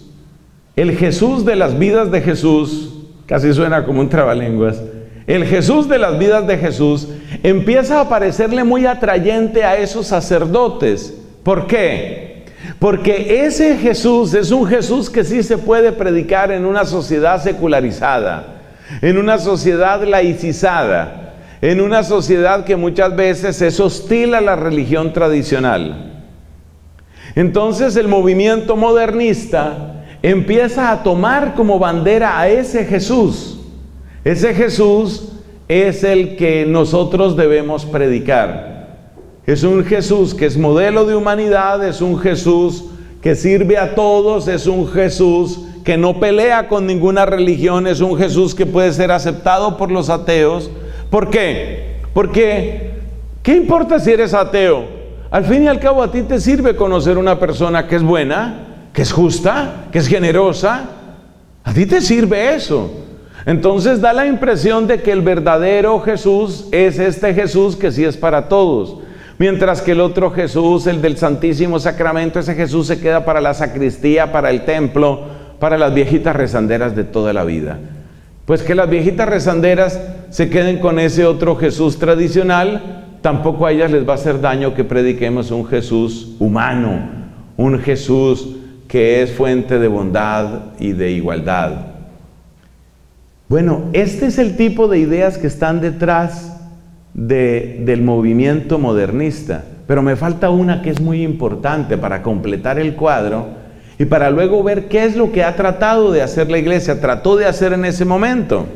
el Jesús de las vidas de Jesús, casi suena como un trabalenguas, el Jesús de las vidas de Jesús empieza a parecerle muy atrayente a esos sacerdotes. ¿Por qué? Porque ese Jesús es un Jesús que sí se puede predicar en una sociedad secularizada, en una sociedad laicizada, en una sociedad que muchas veces es hostil a la religión tradicional. Entonces el movimiento modernista empieza a tomar como bandera a ese Jesús ese Jesús es el que nosotros debemos predicar. Es un Jesús que es modelo de humanidad, es un Jesús que sirve a todos, es un Jesús que no pelea con ninguna religión, es un Jesús que puede ser aceptado por los ateos. ¿Por qué? Porque, ¿qué importa si eres ateo? Al fin y al cabo a ti te sirve conocer una persona que es buena, que es justa, que es generosa. A ti te sirve eso. Entonces da la impresión de que el verdadero Jesús es este Jesús que sí es para todos. Mientras que el otro Jesús, el del Santísimo Sacramento, ese Jesús se queda para la sacristía, para el templo, para las viejitas rezanderas de toda la vida. Pues que las viejitas rezanderas se queden con ese otro Jesús tradicional, tampoco a ellas les va a hacer daño que prediquemos un Jesús humano, un Jesús que es fuente de bondad y de igualdad. Bueno, este es el tipo de ideas que están detrás del movimiento modernista. Pero me falta una que es muy importante para completar el cuadro y para luego ver qué es lo que ha tratado de hacer la iglesia, trató de hacer en ese momento.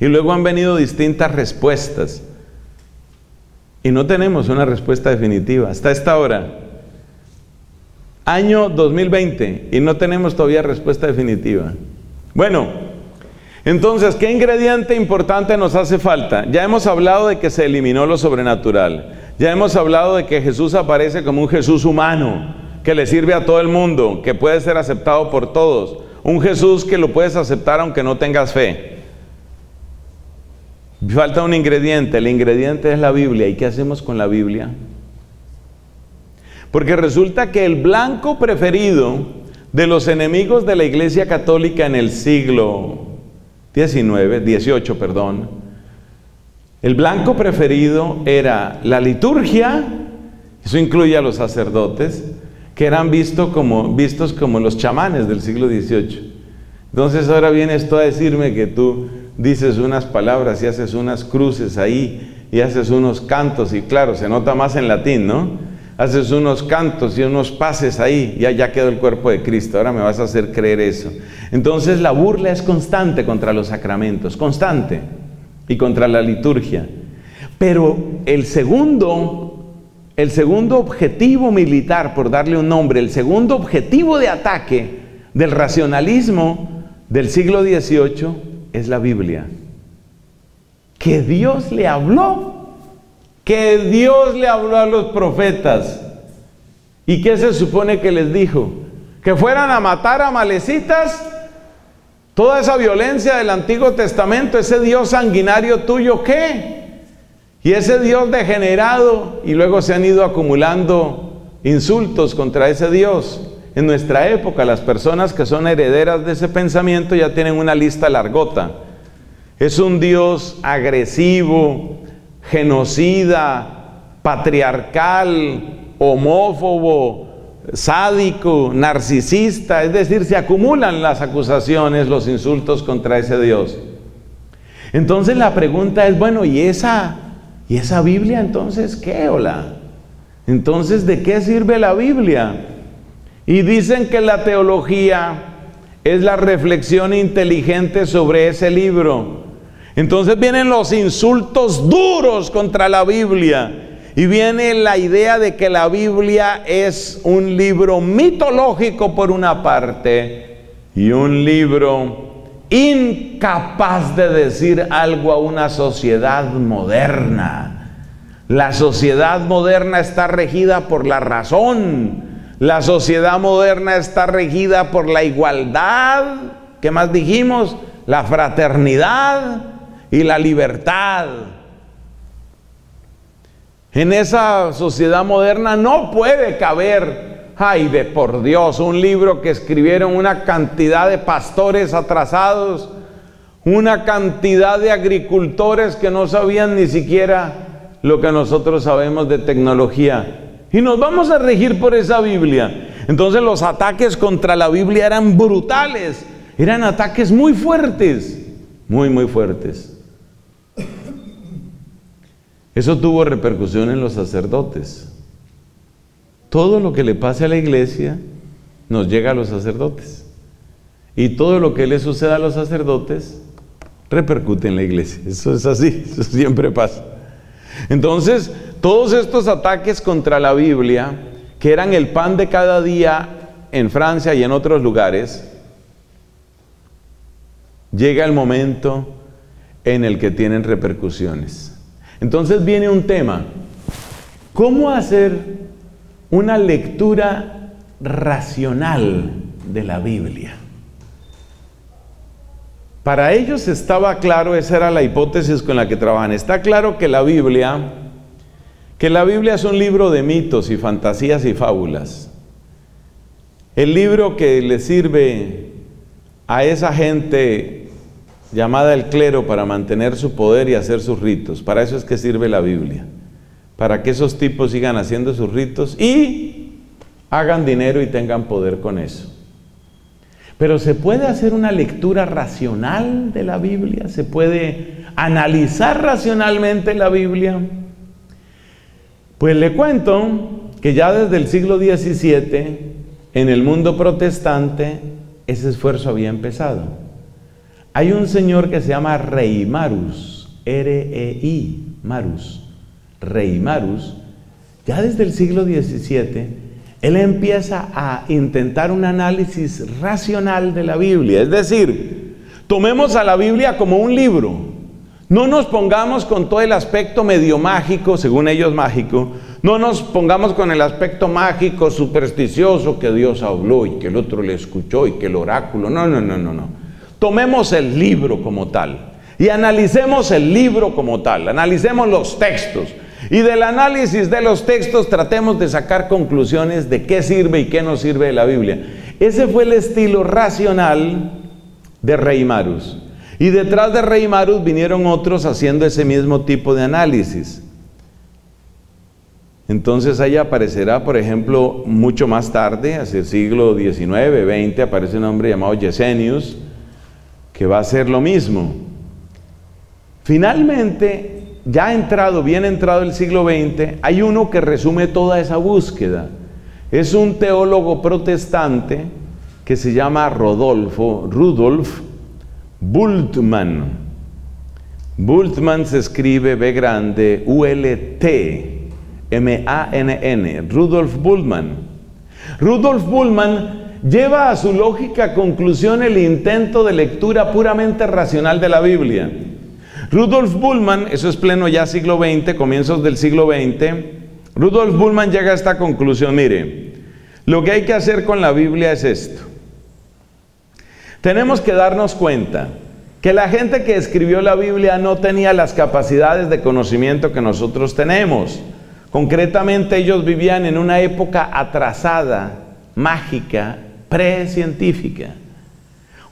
Y luego han venido distintas respuestas. Y no tenemos una respuesta definitiva hasta esta hora. Año 2020 y no tenemos todavía respuesta definitiva. Bueno, entonces, ¿qué ingrediente importante nos hace falta? Ya hemos hablado de que se eliminó lo sobrenatural. Ya hemos hablado de que Jesús aparece como un Jesús humano, que le sirve a todo el mundo, que puede ser aceptado por todos. Un Jesús que lo puedes aceptar aunque no tengas fe. Falta un ingrediente, el ingrediente es la Biblia. ¿Y qué hacemos con la Biblia? Porque resulta que el blanco preferido de los enemigos de la Iglesia Católica en el siglo 19, 18, perdón. El blanco preferido era la liturgia, eso incluye a los sacerdotes, que eran visto como, vistos como los chamanes del siglo XVIII. Entonces ahora vienes tú a decirme que tú dices unas palabras y haces unas cruces ahí y haces unos cantos y claro, se nota más en latín, ¿no? haces unos cantos y unos pases ahí, y ya quedó el cuerpo de Cristo, ahora me vas a hacer creer eso. Entonces la burla es constante contra los sacramentos, constante, y contra la liturgia. Pero el segundo, el segundo objetivo militar, por darle un nombre, el segundo objetivo de ataque del racionalismo del siglo XVIII es la Biblia. Que Dios le habló, que Dios le habló a los profetas. ¿Y qué se supone que les dijo? Que fueran a matar a malecitas. Toda esa violencia del Antiguo Testamento, ese Dios sanguinario tuyo, ¿qué? Y ese Dios degenerado, y luego se han ido acumulando insultos contra ese Dios. En nuestra época, las personas que son herederas de ese pensamiento ya tienen una lista largota. Es un Dios agresivo, genocida, patriarcal, homófobo, sádico, narcisista. Es decir, se acumulan las acusaciones, los insultos contra ese Dios. Entonces la pregunta es, bueno, ¿y esa, ¿y esa Biblia entonces qué? Hola. Entonces, ¿de qué sirve la Biblia? Y dicen que la teología es la reflexión inteligente sobre ese libro. Entonces vienen los insultos duros contra la Biblia. Y viene la idea de que la Biblia es un libro mitológico por una parte y un libro incapaz de decir algo a una sociedad moderna. La sociedad moderna está regida por la razón, la sociedad moderna está regida por la igualdad, ¿qué más dijimos? La fraternidad y la libertad. En esa sociedad moderna no puede caber, ay de por Dios, un libro que escribieron una cantidad de pastores atrasados, una cantidad de agricultores que no sabían ni siquiera lo que nosotros sabemos de tecnología. Y nos vamos a regir por esa Biblia. Entonces los ataques contra la Biblia eran brutales, eran ataques muy fuertes, muy, muy fuertes. Eso tuvo repercusión en los sacerdotes. Todo lo que le pase a la iglesia nos llega a los sacerdotes. Y todo lo que le suceda a los sacerdotes repercute en la iglesia. Eso es así, eso siempre pasa. Entonces, todos estos ataques contra la Biblia, que eran el pan de cada día en Francia y en otros lugares, llega el momento en el que tienen repercusiones. Entonces viene un tema, ¿cómo hacer una lectura racional de la Biblia? Para ellos estaba claro, esa era la hipótesis con la que trabajan, está claro que la Biblia que la Biblia es un libro de mitos y fantasías y fábulas. El libro que le sirve a esa gente llamada el clero para mantener su poder y hacer sus ritos. Para eso es que sirve la Biblia. Para que esos tipos sigan haciendo sus ritos y hagan dinero y tengan poder con eso. Pero se puede hacer una lectura racional de la Biblia, se puede analizar racionalmente la Biblia. Pues le cuento que ya desde el siglo XVII, en el mundo protestante, ese esfuerzo había empezado. Hay un señor que se llama Rey Marus, R-E-I, Marus, Rey Marus, ya desde el siglo XVII, él empieza a intentar un análisis racional de la Biblia. Es decir, tomemos a la Biblia como un libro, no nos pongamos con todo el aspecto medio mágico, según ellos mágico. No nos pongamos con el aspecto mágico, supersticioso, que Dios habló y que el otro le escuchó y que el oráculo. No, no, no, no, no. Tomemos el libro como tal y analicemos el libro como tal. Analicemos los textos. Y del análisis de los textos tratemos de sacar conclusiones de qué sirve y qué no sirve de la Biblia. Ese fue el estilo racional de Rey Marus. Y detrás de Rey Marus vinieron otros haciendo ese mismo tipo de análisis. Entonces ahí aparecerá, por ejemplo, mucho más tarde, hacia el siglo XIX, XX, aparece un hombre llamado Yesenius, que va a hacer lo mismo. Finalmente, ya entrado, bien entrado el siglo XX, hay uno que resume toda esa búsqueda. Es un teólogo protestante que se llama Rodolfo, Rudolf Bultmann. Bultmann se escribe B grande, U-L-T, M-A-N-N, Rudolf Bultmann. Rudolf Bultmann lleva a su lógica conclusión el intento de lectura puramente racional de la Biblia. Rudolf Bullman, eso es pleno ya siglo XX, comienzos del siglo XX, Rudolf Bullman llega a esta conclusión, mire, lo que hay que hacer con la Biblia es esto. Tenemos que darnos cuenta que la gente que escribió la Biblia no tenía las capacidades de conocimiento que nosotros tenemos. Concretamente ellos vivían en una época atrasada, mágica, precientífica.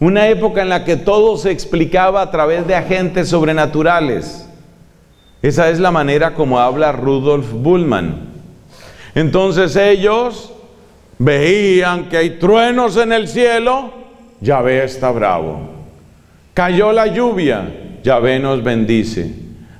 Una época en la que todo se explicaba a través de agentes sobrenaturales. Esa es la manera como habla Rudolf Bullman. Entonces ellos veían que hay truenos en el cielo, Yahvé está bravo. Cayó la lluvia, Yahvé nos bendice.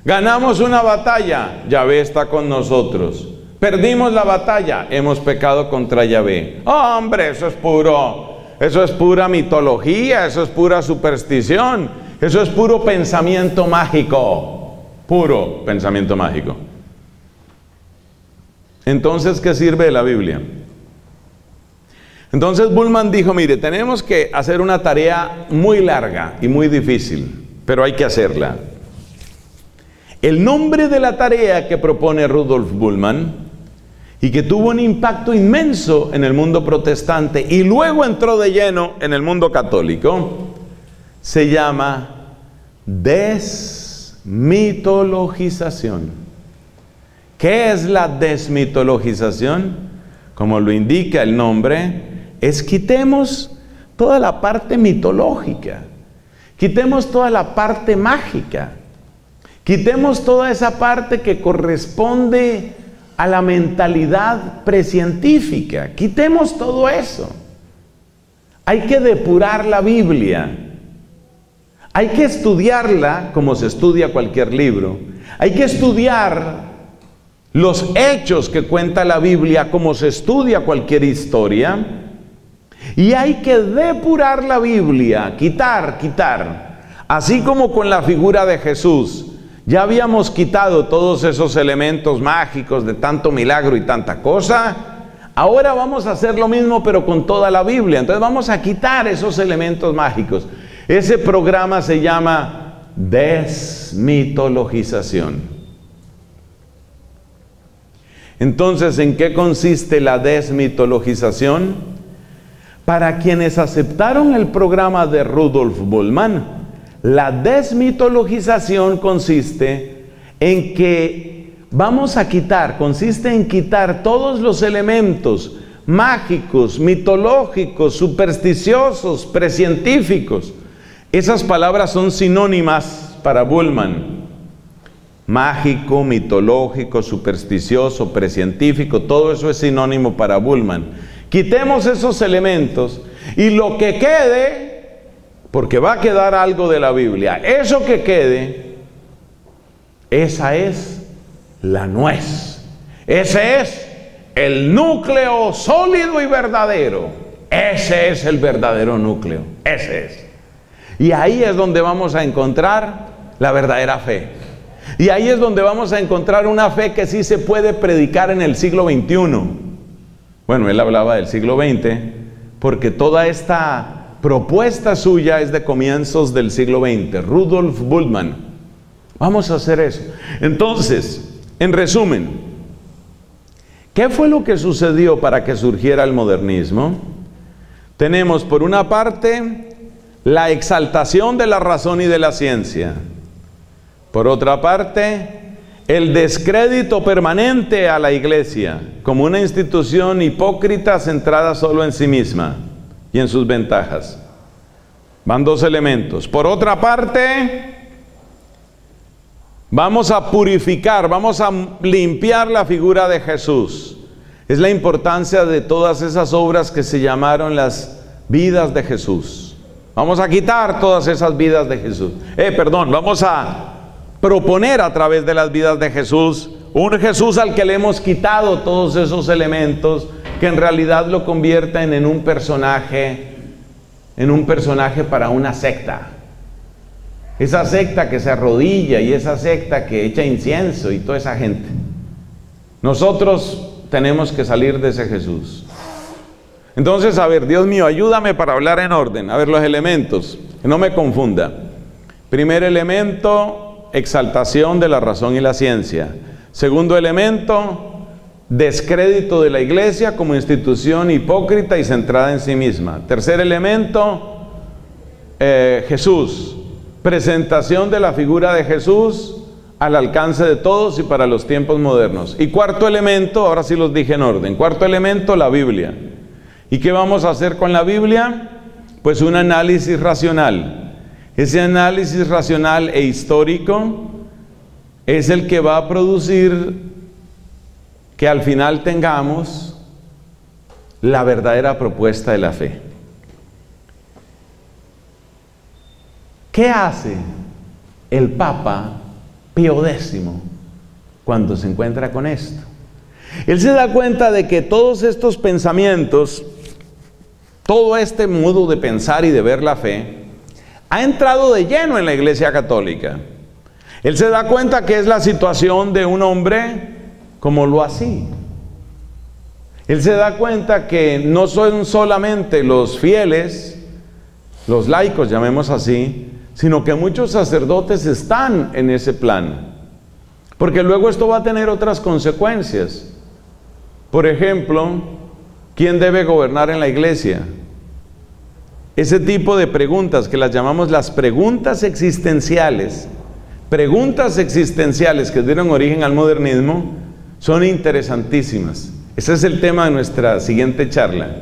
Ganamos una batalla, Yahvé está con nosotros. Perdimos la batalla, hemos pecado contra Yahvé. hombre, eso es puro, eso es pura mitología, eso es pura superstición, eso es puro pensamiento mágico, puro pensamiento mágico. Entonces, ¿qué sirve de la Biblia? Entonces Bullman dijo, mire, tenemos que hacer una tarea muy larga y muy difícil, pero hay que hacerla. El nombre de la tarea que propone Rudolf Bullman y que tuvo un impacto inmenso en el mundo protestante y luego entró de lleno en el mundo católico, se llama desmitologización. ¿Qué es la desmitologización? Como lo indica el nombre, es quitemos toda la parte mitológica, quitemos toda la parte mágica, quitemos toda esa parte que corresponde a la mentalidad precientífica, quitemos todo eso. Hay que depurar la Biblia, hay que estudiarla como se estudia cualquier libro, hay que estudiar los hechos que cuenta la Biblia como se estudia cualquier historia, y hay que depurar la Biblia, quitar, quitar. Así como con la figura de Jesús. Ya habíamos quitado todos esos elementos mágicos de tanto milagro y tanta cosa. Ahora vamos a hacer lo mismo pero con toda la Biblia. Entonces vamos a quitar esos elementos mágicos. Ese programa se llama desmitologización. Entonces, ¿en qué consiste la desmitologización? Para quienes aceptaron el programa de Rudolf Bullman, la desmitologización consiste en que vamos a quitar, consiste en quitar todos los elementos mágicos, mitológicos, supersticiosos, precientíficos. Esas palabras son sinónimas para Bullman. Mágico, mitológico, supersticioso, precientífico, todo eso es sinónimo para Bullman. Quitemos esos elementos y lo que quede, porque va a quedar algo de la Biblia, eso que quede, esa es la nuez. Ese es el núcleo sólido y verdadero. Ese es el verdadero núcleo. Ese es. Y ahí es donde vamos a encontrar la verdadera fe. Y ahí es donde vamos a encontrar una fe que sí se puede predicar en el siglo XXI. Bueno, él hablaba del siglo XX porque toda esta propuesta suya es de comienzos del siglo XX. Rudolf Bultmann. Vamos a hacer eso. Entonces, en resumen, ¿qué fue lo que sucedió para que surgiera el modernismo? Tenemos por una parte la exaltación de la razón y de la ciencia. Por otra parte, el descrédito permanente a la iglesia como una institución hipócrita centrada solo en sí misma y en sus ventajas. Van dos elementos. Por otra parte, vamos a purificar, vamos a limpiar la figura de Jesús. Es la importancia de todas esas obras que se llamaron las vidas de Jesús. Vamos a quitar todas esas vidas de Jesús. Eh, perdón, vamos a proponer a través de las vidas de Jesús, un Jesús al que le hemos quitado todos esos elementos que en realidad lo convierten en un personaje, en un personaje para una secta. Esa secta que se arrodilla y esa secta que echa incienso y toda esa gente. Nosotros tenemos que salir de ese Jesús. Entonces, a ver, Dios mío, ayúdame para hablar en orden. A ver los elementos, que no me confunda. Primer elemento, exaltación de la razón y la ciencia. Segundo elemento, descrédito de la iglesia como institución hipócrita y centrada en sí misma. Tercer elemento, eh, Jesús, presentación de la figura de Jesús al alcance de todos y para los tiempos modernos. Y cuarto elemento, ahora sí los dije en orden, cuarto elemento, la Biblia. ¿Y qué vamos a hacer con la Biblia? Pues un análisis racional. Ese análisis racional e histórico es el que va a producir que al final tengamos la verdadera propuesta de la fe. ¿Qué hace el Papa Pío X cuando se encuentra con esto? Él se da cuenta de que todos estos pensamientos, todo este modo de pensar y de ver la fe, ha entrado de lleno en la Iglesia Católica. Él se da cuenta que es la situación de un hombre como lo así. Él se da cuenta que no son solamente los fieles, los laicos, llamemos así, sino que muchos sacerdotes están en ese plan. Porque luego esto va a tener otras consecuencias. Por ejemplo, ¿quién debe gobernar en la iglesia? Ese tipo de preguntas que las llamamos las preguntas existenciales, preguntas existenciales que dieron origen al modernismo, son interesantísimas. Ese es el tema de nuestra siguiente charla.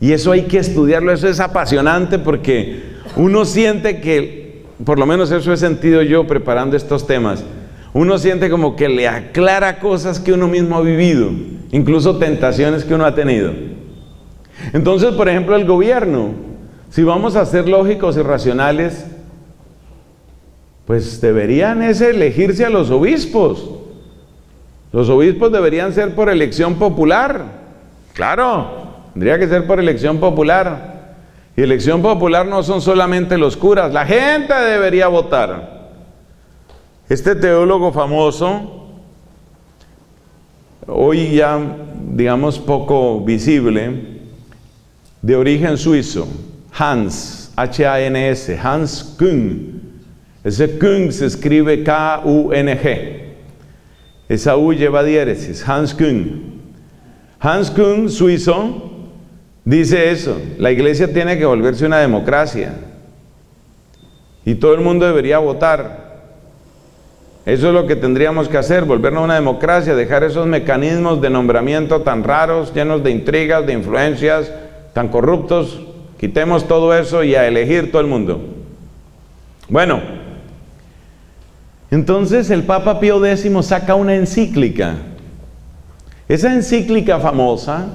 Y eso hay que estudiarlo, eso es apasionante porque uno siente que, por lo menos eso he sentido yo preparando estos temas, uno siente como que le aclara cosas que uno mismo ha vivido, incluso tentaciones que uno ha tenido. Entonces, por ejemplo, el gobierno, si vamos a ser lógicos y racionales, pues deberían ese elegirse a los obispos. Los obispos deberían ser por elección popular. Claro, tendría que ser por elección popular. Y elección popular no son solamente los curas, la gente debería votar. Este teólogo famoso, hoy ya, digamos, poco visible, de origen suizo, Hans, H-A-N-S, Hans Küng. Ese Küng se escribe K-U-N-G. Esa U lleva diéresis, Hans Küng. Hans Küng, suizo, dice eso, la iglesia tiene que volverse una democracia y todo el mundo debería votar. Eso es lo que tendríamos que hacer, volvernos una democracia, dejar esos mecanismos de nombramiento tan raros, llenos de intrigas, de influencias, tan corruptos. Quitemos todo eso y a elegir todo el mundo. Bueno, entonces el Papa Pío X saca una encíclica. Esa encíclica famosa,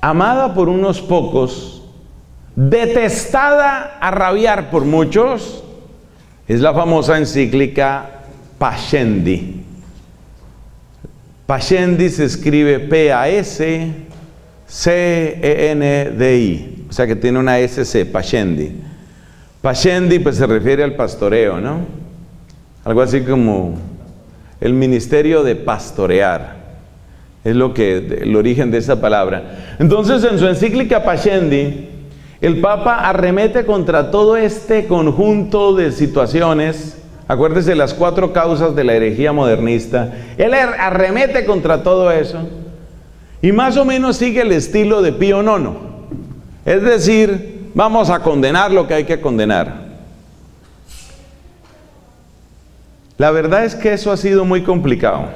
amada por unos pocos, detestada a rabiar por muchos, es la famosa encíclica Pascendi. Pascendi se escribe P-A-S-C-E-N-D-I, o sea que tiene una S-C, Pascendi. Pascendi pues se refiere al pastoreo, ¿no? Algo así como el ministerio de pastorear. Es lo que el origen de esa palabra. Entonces, en su encíclica Pascendi, el Papa arremete contra todo este conjunto de situaciones. Acuérdese las cuatro causas de la herejía modernista. Él arremete contra todo eso. Y más o menos sigue el estilo de Pío IX. Es decir, vamos a condenar lo que hay que condenar. La verdad es que eso ha sido muy complicado.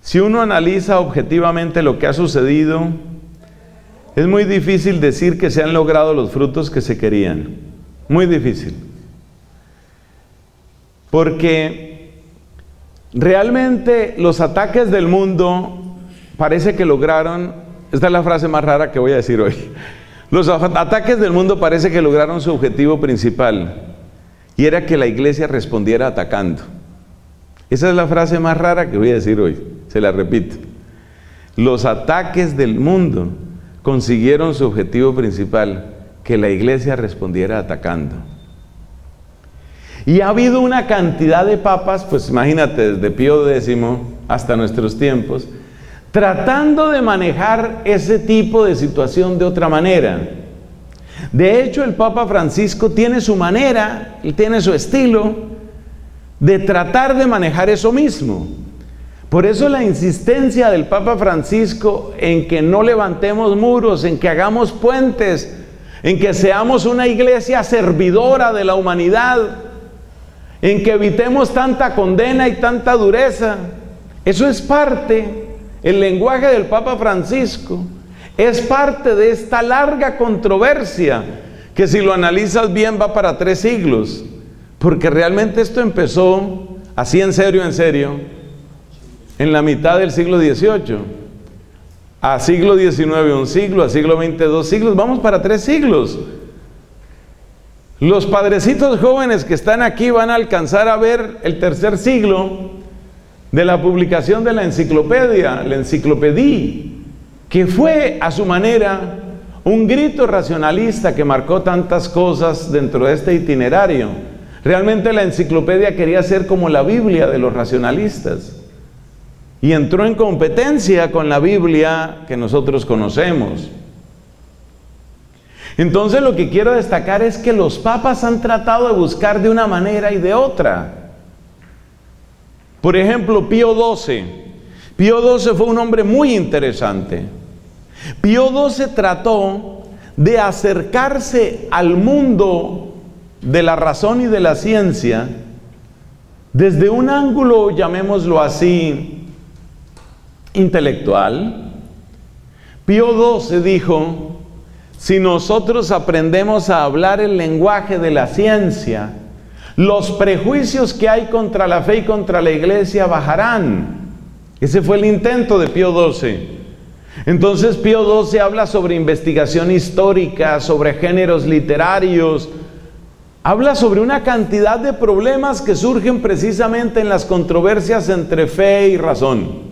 Si uno analiza objetivamente lo que ha sucedido, es muy difícil decir que se han logrado los frutos que se querían. Muy difícil. Porque realmente los ataques del mundo parece que lograron, esta es la frase más rara que voy a decir hoy, los ataques del mundo parece que lograron su objetivo principal, y era que la iglesia respondiera atacando. Esa es la frase más rara que voy a decir hoy, se la repito. Los ataques del mundo consiguieron su objetivo principal, que la iglesia respondiera atacando. Y ha habido una cantidad de papas, pues imagínate, desde Pío X hasta nuestros tiempos, tratando de manejar ese tipo de situación de otra manera. De hecho, el Papa Francisco tiene su manera, y tiene su estilo de tratar de manejar eso mismo. Por eso la insistencia del Papa Francisco en que no levantemos muros, en que hagamos puentes, en que seamos una iglesia servidora de la humanidad, en que evitemos tanta condena y tanta dureza. Eso es parte, el lenguaje del Papa Francisco, es parte de esta larga controversia que si lo analizas bien va para tres siglos, porque realmente esto empezó así en serio, en serio, en la mitad del siglo XVIII. A siglo XIX un siglo, a siglo XX dos siglos, vamos para tres siglos. Los padrecitos jóvenes que están aquí van a alcanzar a ver el tercer siglo de la publicación de la enciclopedia, la enciclopedia, que fue a su manera un grito racionalista que marcó tantas cosas dentro de este itinerario. Realmente la enciclopedia quería ser como la Biblia de los racionalistas y entró en competencia con la Biblia que nosotros conocemos. Entonces lo que quiero destacar es que los papas han tratado de buscar de una manera y de otra. Por ejemplo, Pío XII. Pío XII fue un hombre muy interesante. Pío XII trató de acercarse al mundo de la razón y de la ciencia desde un ángulo, llamémoslo así, intelectual, Pío XII dijo, si nosotros aprendemos a hablar el lenguaje de la ciencia, los prejuicios que hay contra la fe y contra la iglesia bajarán. Ese fue el intento de Pío XII. Entonces Pío XII habla sobre investigación histórica, sobre géneros literarios, habla sobre una cantidad de problemas que surgen precisamente en las controversias entre fe y razón.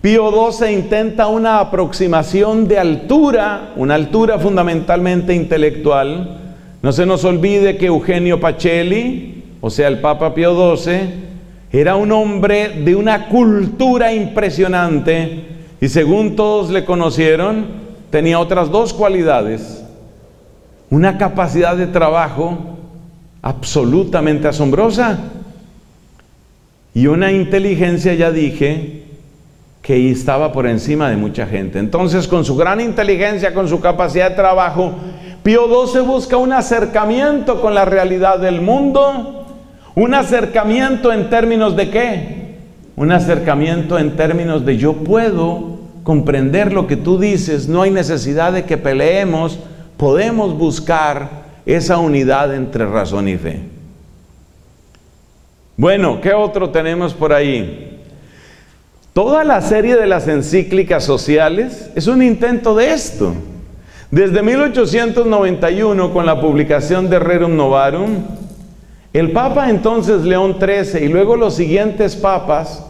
Pío XII intenta una aproximación de altura, una altura fundamentalmente intelectual. No se nos olvide que Eugenio Pacelli, o sea, el Papa Pío XII, era un hombre de una cultura impresionante y según todos le conocieron, tenía otras dos cualidades. Una capacidad de trabajo absolutamente asombrosa y una inteligencia, ya dije, que estaba por encima de mucha gente. Entonces, con su gran inteligencia, con su capacidad de trabajo, Pío XII busca un acercamiento con la realidad del mundo, un acercamiento en términos de qué? Un acercamiento en términos de yo puedo comprender lo que tú dices, no hay necesidad de que peleemos, podemos buscar esa unidad entre razón y fe. Bueno, ¿qué otro tenemos por ahí? Toda la serie de las encíclicas sociales es un intento de esto. Desde 1891, con la publicación de Rerum Novarum, el Papa entonces León XIII y luego los siguientes papas,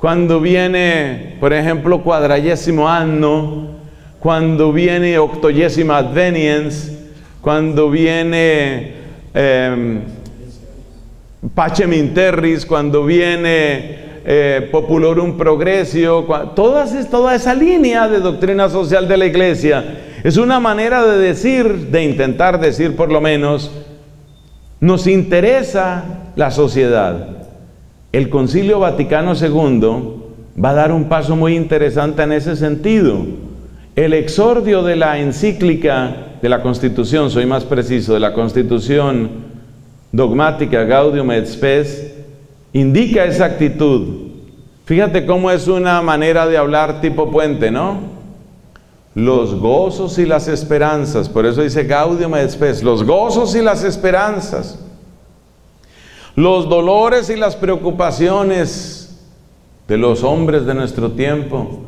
cuando viene, por ejemplo, cuadragésimo anno, cuando viene octogésima adveniens, cuando viene eh, Pacem cuando viene Populorum Progressio, todas, toda esa línea de doctrina social de la iglesia es una manera de decir, de intentar decir por lo menos, nos interesa la sociedad. El Concilio Vaticano II va a dar un paso muy interesante en ese sentido. El exordio de la encíclica de la Constitución, soy más preciso, de la Constitución dogmática Gaudium et Spes, indica esa actitud. Fíjate cómo es una manera de hablar tipo puente, ¿no? Los gozos y las esperanzas, por eso dice Gaudium et Spes, los gozos y las esperanzas, los dolores y las preocupaciones de los hombres de nuestro tiempo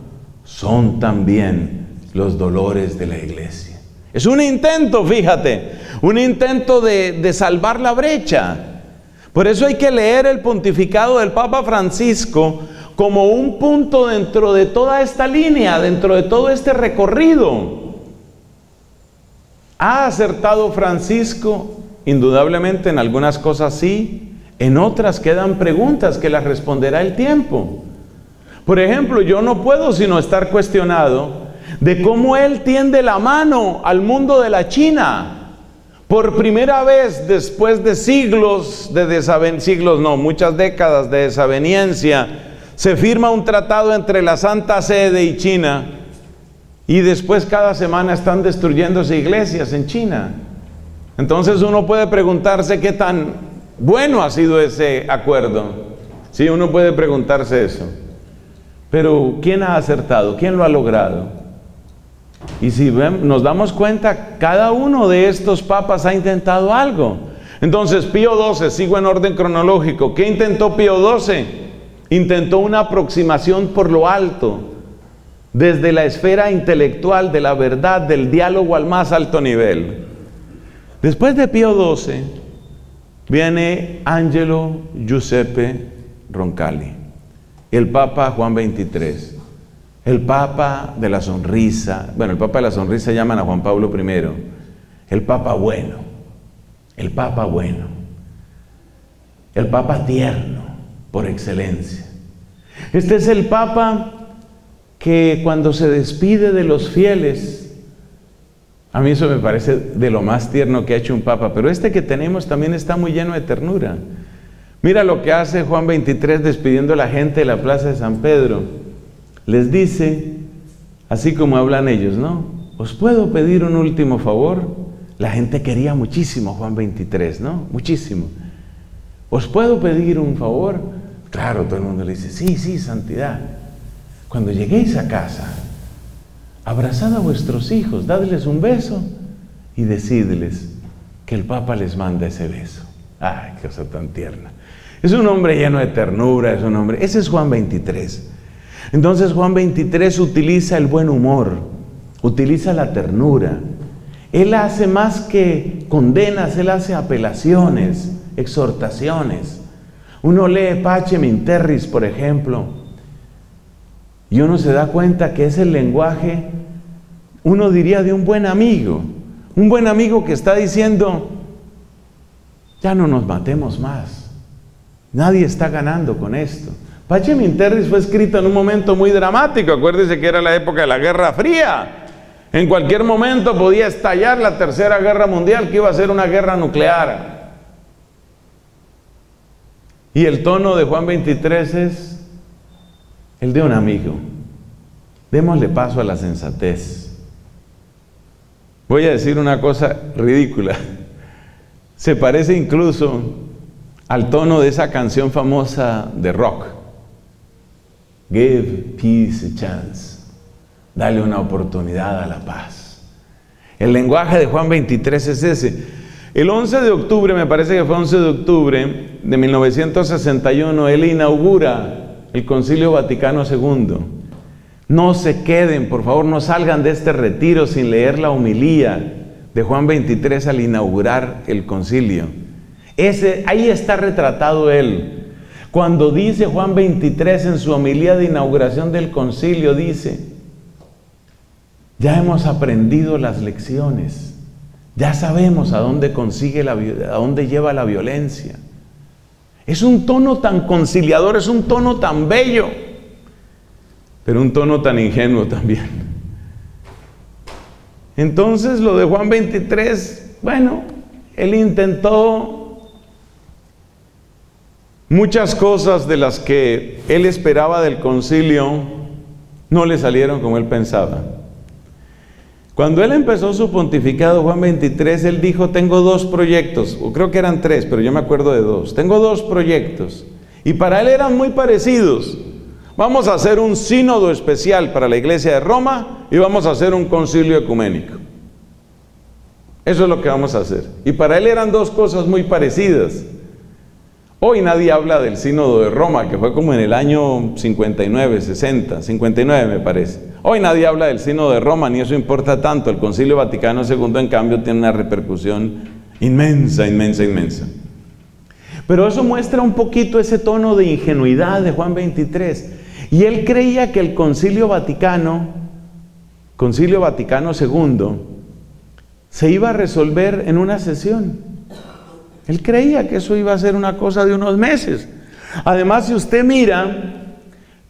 son también los dolores de la iglesia. Es un intento, fíjate, un intento de, de salvar la brecha. Por eso hay que leer el pontificado del Papa Francisco como un punto dentro de toda esta línea, dentro de todo este recorrido. ¿Ha acertado Francisco? Indudablemente en algunas cosas sí, en otras quedan preguntas que las responderá el tiempo. Por ejemplo, yo no puedo sino estar cuestionado de cómo él tiende la mano al mundo de la China. Por primera vez después de siglos de desaveniencia, siglos no, muchas décadas de desaveniencia, se firma un tratado entre la Santa Sede y China y después cada semana están destruyéndose iglesias en China. Entonces uno puede preguntarse qué tan bueno ha sido ese acuerdo. Sí, uno puede preguntarse eso. Pero ¿quién ha acertado? ¿Quién lo ha logrado? Y si nos damos cuenta, cada uno de estos papas ha intentado algo. Entonces, Pío XII, sigo en orden cronológico. ¿Qué intentó Pío XII? Intentó una aproximación por lo alto, desde la esfera intelectual de la verdad, del diálogo al más alto nivel. Después de Pío XII, viene Angelo Giuseppe Roncalli, el Papa Juan XXIII, el Papa de la Sonrisa, bueno, el Papa de la Sonrisa llaman a Juan Pablo I, el Papa bueno, el Papa bueno, el Papa tierno por excelencia. Este es el Papa que cuando se despide de los fieles, a mí eso me parece de lo más tierno que ha hecho un papa, pero este que tenemos también está muy lleno de ternura. Mira lo que hace Juan 23 despidiendo a la gente de la plaza de San Pedro. Les dice, así como hablan ellos, ¿no? ¿Os puedo pedir un último favor? La gente quería muchísimo Juan 23, ¿no? Muchísimo. ¿Os puedo pedir un favor? Claro, todo el mundo le dice, sí, sí, santidad. Cuando lleguéis a casa, abrazad a vuestros hijos, dadles un beso y decidles que el Papa les manda ese beso. Ay, qué cosa tan tierna. Es un hombre lleno de ternura, es un hombre. Ese es Juan 23. Entonces Juan 23 utiliza el buen humor, utiliza la ternura. Él hace más que condenas, él hace apelaciones, exhortaciones. Uno lee Pache Minterris, por ejemplo, y uno se da cuenta que es el lenguaje, uno diría, de un buen amigo. Un buen amigo que está diciendo, ya no nos matemos más. Nadie está ganando con esto. Pacem Interris fue escrito en un momento muy dramático. Acuérdese que era la época de la Guerra Fría. En cualquier momento podía estallar la Tercera Guerra Mundial, que iba a ser una guerra nuclear. Y el tono de Juan 23 es el de un amigo. Démosle paso a la sensatez. Voy a decir una cosa ridícula. Se parece incluso al tono de esa canción famosa de rock. Give peace a chance. Dale una oportunidad a la paz. El lenguaje de Juan 23 es ese. El 11 de octubre, me parece que fue 11 de octubre de 1961, él inaugura el Concilio Vaticano II. No se queden, por favor, no salgan de este retiro sin leer la homilía de Juan 23 al inaugurar el concilio. Ese, ahí está retratado él. Cuando dice Juan 23 en su homilía de inauguración del concilio, dice, ya hemos aprendido las lecciones, ya sabemos a dónde consigue la, a dónde lleva la violencia. Es un tono tan conciliador, es un tono tan bello, pero un tono tan ingenuo también. Entonces lo de Juan 23, bueno, él intentó Muchas cosas de las que él esperaba del concilio no le salieron como él pensaba. Cuando él empezó su pontificado, Juan 23, él dijo, tengo dos proyectos, o creo que eran tres, pero yo me acuerdo de dos. Tengo dos proyectos. Y para él eran muy parecidos. Vamos a hacer un sínodo especial para la iglesia de Roma y vamos a hacer un concilio ecuménico. Eso es lo que vamos a hacer. Y para él eran dos cosas muy parecidas. Hoy nadie habla del sínodo de Roma, que fue como en el año 59, 60, 59 me parece. Hoy nadie habla del sínodo de Roma, ni eso importa tanto. El Concilio Vaticano II, en cambio, tiene una repercusión inmensa, inmensa, inmensa. Pero eso muestra un poquito ese tono de ingenuidad de Juan 23. Y él creía que el Concilio Vaticano, Concilio Vaticano II, se iba a resolver en una sesión. Él creía que eso iba a ser una cosa de unos meses. Además, si usted mira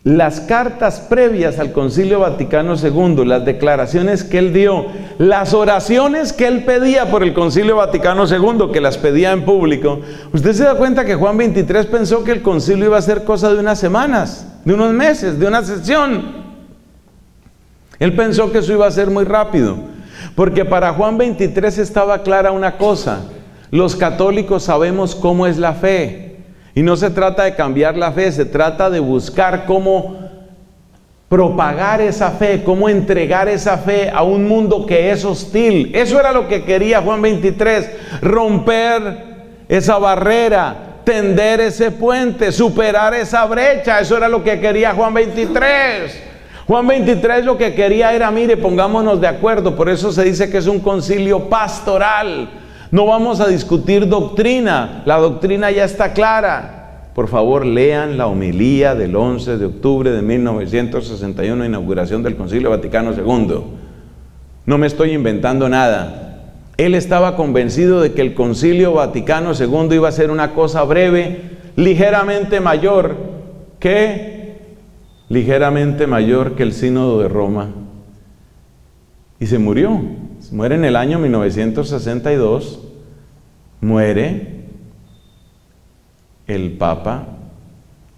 las cartas previas al Concilio Vaticano II, las declaraciones que él dio, las oraciones que él pedía por el Concilio Vaticano II, que las pedía en público, usted se da cuenta que Juan 23 pensó que el concilio iba a ser cosa de unas semanas, de unos meses, de una sesión. Él pensó que eso iba a ser muy rápido, porque para Juan 23 estaba clara una cosa, los católicos sabemos cómo es la fe, y no se trata de cambiar la fe, se trata de buscar cómo propagar esa fe, cómo entregar esa fe a un mundo que es hostil. Eso era lo que quería Juan 23, romper esa barrera, tender ese puente, superar esa brecha. Eso era lo que quería Juan 23. Juan 23 lo que quería era, mire, pongámonos de acuerdo, por eso se dice que es un concilio pastoral no vamos a discutir doctrina, la doctrina ya está clara. Por favor, lean la homilía del 11 de octubre de 1961, inauguración del Concilio Vaticano II. No me estoy inventando nada. Él estaba convencido de que el Concilio Vaticano II iba a ser una cosa breve, ligeramente mayor que ligeramente mayor que el Sínodo de Roma. Y se murió. Muere en el año 1962, muere el Papa.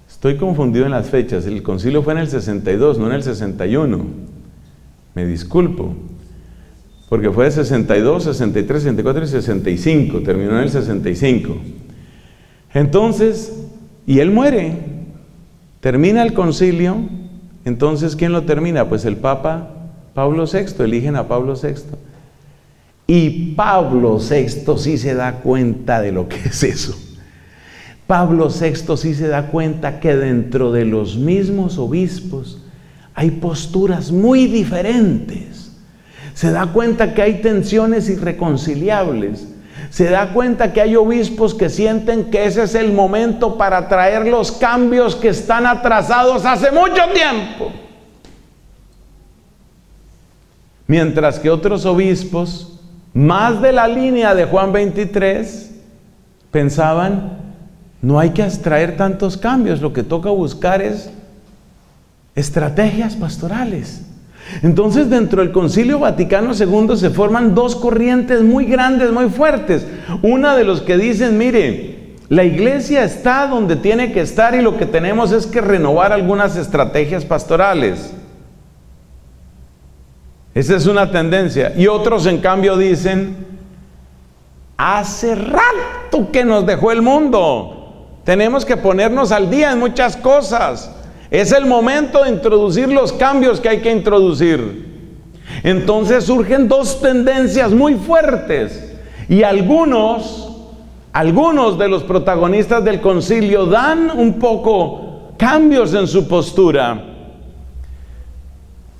Estoy confundido en las fechas, el concilio fue en el 62, no en el 61. Me disculpo, porque fue de 62, 63, 64 y 65, terminó en el 65. Entonces, y él muere, termina el concilio, entonces ¿quién lo termina? Pues el Papa Pablo VI, eligen a Pablo VI. Y Pablo VI sí se da cuenta de lo que es eso. Pablo VI sí se da cuenta que dentro de los mismos obispos hay posturas muy diferentes. Se da cuenta que hay tensiones irreconciliables. Se da cuenta que hay obispos que sienten que ese es el momento para traer los cambios que están atrasados hace mucho tiempo. Mientras que otros obispos más de la línea de Juan 23, pensaban, no hay que extraer tantos cambios, lo que toca buscar es estrategias pastorales. Entonces dentro del Concilio Vaticano II se forman dos corrientes muy grandes, muy fuertes. Una de los que dicen, mire, la iglesia está donde tiene que estar y lo que tenemos es que renovar algunas estrategias pastorales. Esa es una tendencia. Y otros en cambio dicen, hace rato que nos dejó el mundo. Tenemos que ponernos al día en muchas cosas. Es el momento de introducir los cambios que hay que introducir. Entonces surgen dos tendencias muy fuertes. Y algunos, algunos de los protagonistas del concilio dan un poco cambios en su postura.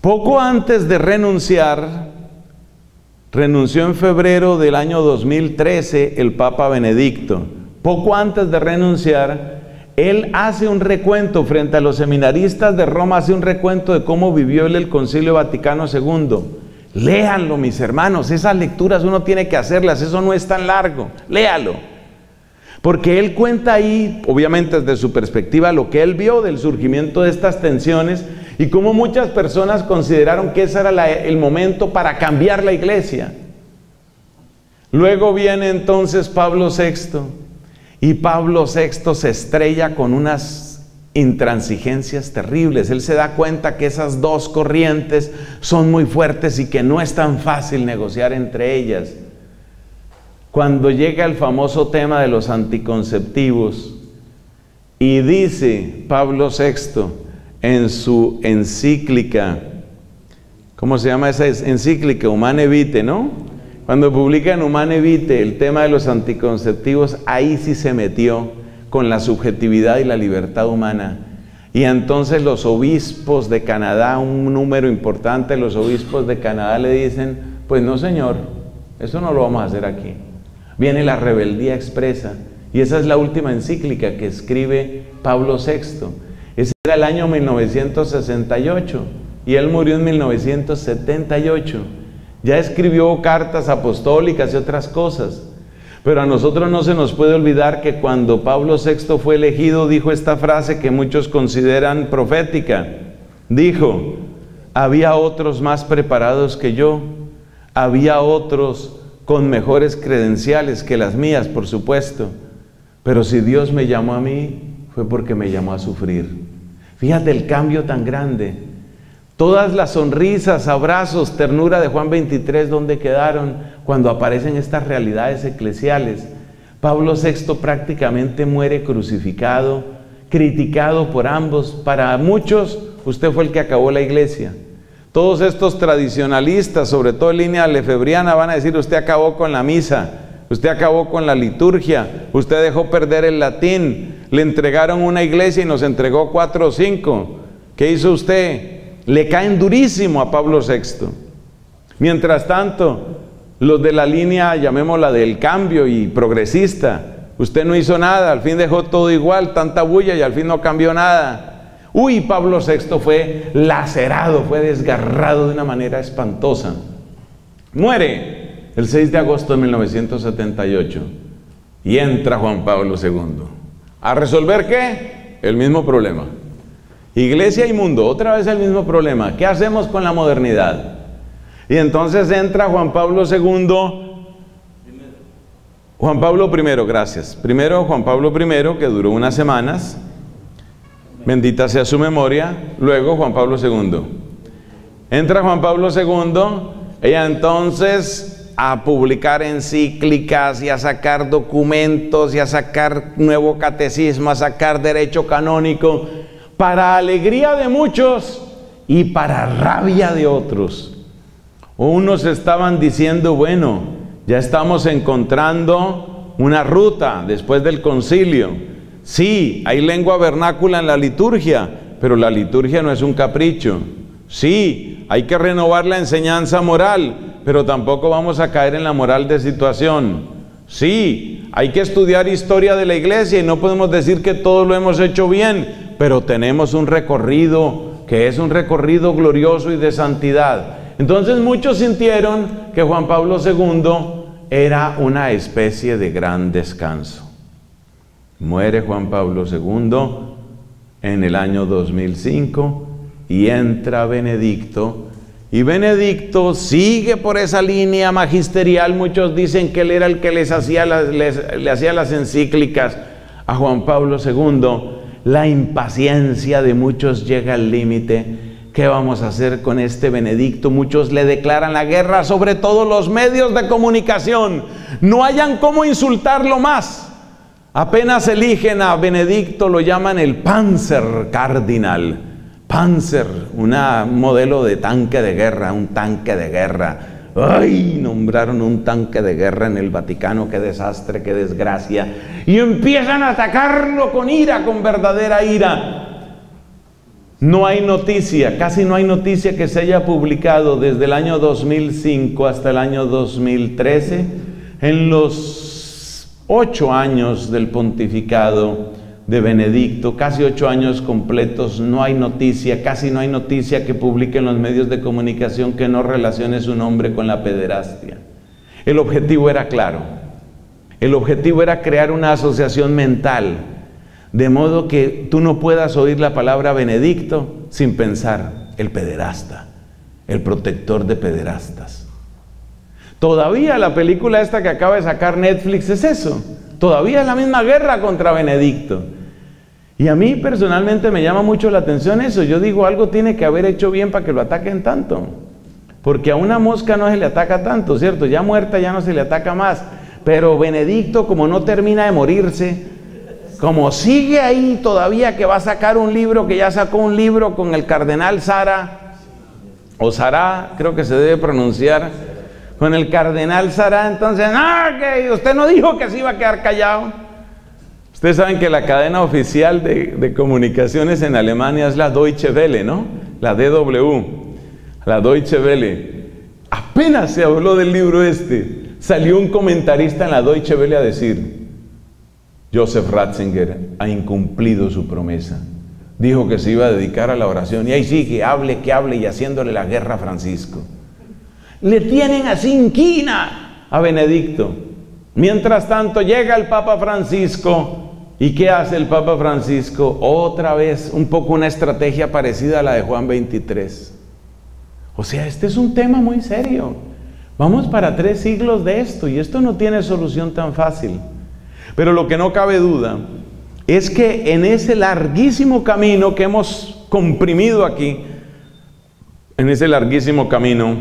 Poco antes de renunciar, renunció en febrero del año 2013 el Papa Benedicto. Poco antes de renunciar, él hace un recuento frente a los seminaristas de Roma, hace un recuento de cómo vivió él el Concilio Vaticano II. Léanlo, mis hermanos, esas lecturas uno tiene que hacerlas, eso no es tan largo, léalo. Porque él cuenta ahí, obviamente desde su perspectiva, lo que él vio del surgimiento de estas tensiones y cómo muchas personas consideraron que ese era el momento para cambiar la iglesia. Luego viene entonces Pablo VI y Pablo VI se estrella con unas intransigencias terribles. Él se da cuenta que esas dos corrientes son muy fuertes y que no es tan fácil negociar entre ellas. Cuando llega el famoso tema de los anticonceptivos y dice Pablo VI, en su encíclica, ¿cómo se llama esa encíclica? Humane Vitae, ¿no? Cuando publica en Humane Vitae el tema de los anticonceptivos, ahí sí se metió con la subjetividad y la libertad humana. Y entonces los obispos de Canadá, un número importante los obispos de Canadá le dicen, pues no señor, eso no lo vamos a hacer aquí. Viene la rebeldía expresa. Y esa es la última encíclica que escribe Pablo VI. Ese era el año 1968 y él murió en 1978. Ya escribió cartas apostólicas y otras cosas. Pero a nosotros no se nos puede olvidar que cuando Pablo VI fue elegido dijo esta frase que muchos consideran profética. Dijo, había otros más preparados que yo, había otros con mejores credenciales que las mías, por supuesto. Pero si Dios me llamó a mí, fue porque me llamó a sufrir. Fíjate el cambio tan grande. Todas las sonrisas, abrazos, ternura de Juan 23, ¿dónde quedaron cuando aparecen estas realidades eclesiales? Pablo VI prácticamente muere crucificado, criticado por ambos. Para muchos, usted fue el que acabó la iglesia. Todos estos tradicionalistas, sobre todo en línea lefebriana, van a decir, usted acabó con la misa, usted acabó con la liturgia, usted dejó perder el latín, le entregaron una iglesia y nos entregó cuatro o cinco. ¿Qué hizo usted? Le caen durísimo a Pablo VI. Mientras tanto, los de la línea, llamémosla del cambio y progresista, usted no hizo nada, al fin dejó todo igual, tanta bulla y al fin no cambió nada. Uy, Pablo VI fue lacerado, fue desgarrado de una manera espantosa. Muere el 6 de agosto de 1978 y entra Juan Pablo II. ¿A resolver qué? El mismo problema. Iglesia y mundo, otra vez el mismo problema. ¿Qué hacemos con la modernidad? Y entonces entra Juan Pablo II. Juan Pablo I, gracias. Primero Juan Pablo I, que duró unas semanas, Bendita sea su memoria. Luego Juan Pablo II. Entra Juan Pablo II y entonces a publicar encíclicas y a sacar documentos y a sacar nuevo catecismo, a sacar derecho canónico, para alegría de muchos y para rabia de otros. Unos estaban diciendo, bueno, ya estamos encontrando una ruta después del concilio Sí, hay lengua vernácula en la liturgia, pero la liturgia no es un capricho. Sí, hay que renovar la enseñanza moral, pero tampoco vamos a caer en la moral de situación. Sí, hay que estudiar historia de la iglesia y no podemos decir que todo lo hemos hecho bien, pero tenemos un recorrido que es un recorrido glorioso y de santidad. Entonces muchos sintieron que Juan Pablo II era una especie de gran descanso. Muere Juan Pablo II en el año 2005 y entra Benedicto. Y Benedicto sigue por esa línea magisterial. Muchos dicen que él era el que les hacía las, le hacía las encíclicas a Juan Pablo II. La impaciencia de muchos llega al límite. ¿Qué vamos a hacer con este Benedicto? Muchos le declaran la guerra, sobre todo los medios de comunicación. No hayan cómo insultarlo más. Apenas eligen a Benedicto, lo llaman el Panzer Cardinal. Panzer, un modelo de tanque de guerra, un tanque de guerra. ¡Ay! Nombraron un tanque de guerra en el Vaticano, qué desastre, qué desgracia. Y empiezan a atacarlo con ira, con verdadera ira. No hay noticia, casi no hay noticia que se haya publicado desde el año 2005 hasta el año 2013 en los ocho años del pontificado de Benedicto, casi ocho años completos, no hay noticia, casi no hay noticia que publique en los medios de comunicación que no relacione su nombre con la pederastia. El objetivo era claro, el objetivo era crear una asociación mental, de modo que tú no puedas oír la palabra Benedicto sin pensar el pederasta, el protector de pederastas. Todavía la película esta que acaba de sacar Netflix es eso. Todavía es la misma guerra contra Benedicto. Y a mí personalmente me llama mucho la atención eso. Yo digo, algo tiene que haber hecho bien para que lo ataquen tanto. Porque a una mosca no se le ataca tanto, ¿cierto? Ya muerta ya no se le ataca más. Pero Benedicto, como no termina de morirse, como sigue ahí todavía que va a sacar un libro, que ya sacó un libro con el cardenal Sara, o Sara, creo que se debe pronunciar, con el cardenal Sará, entonces, ah, que usted no dijo que se iba a quedar callado. Ustedes saben que la cadena oficial de, comunicaciones en Alemania es la Deutsche Welle, ¿no? La DW, la Deutsche Welle. Apenas se habló del libro este, salió un comentarista en la Deutsche Welle a decir, Joseph Ratzinger ha incumplido su promesa. Dijo que se iba a dedicar a la oración y ahí sigue, hable, que hable y haciéndole la guerra a Francisco. Le tienen así inquina a Benedicto. Mientras tanto llega el Papa Francisco y ¿qué hace el Papa Francisco? Otra vez un poco una estrategia parecida a la de Juan 23. O sea, este es un tema muy serio. Vamos para tres siglos de esto y esto no tiene solución tan fácil. Pero lo que no cabe duda es que en ese larguísimo camino que hemos comprimido aquí, en ese larguísimo camino,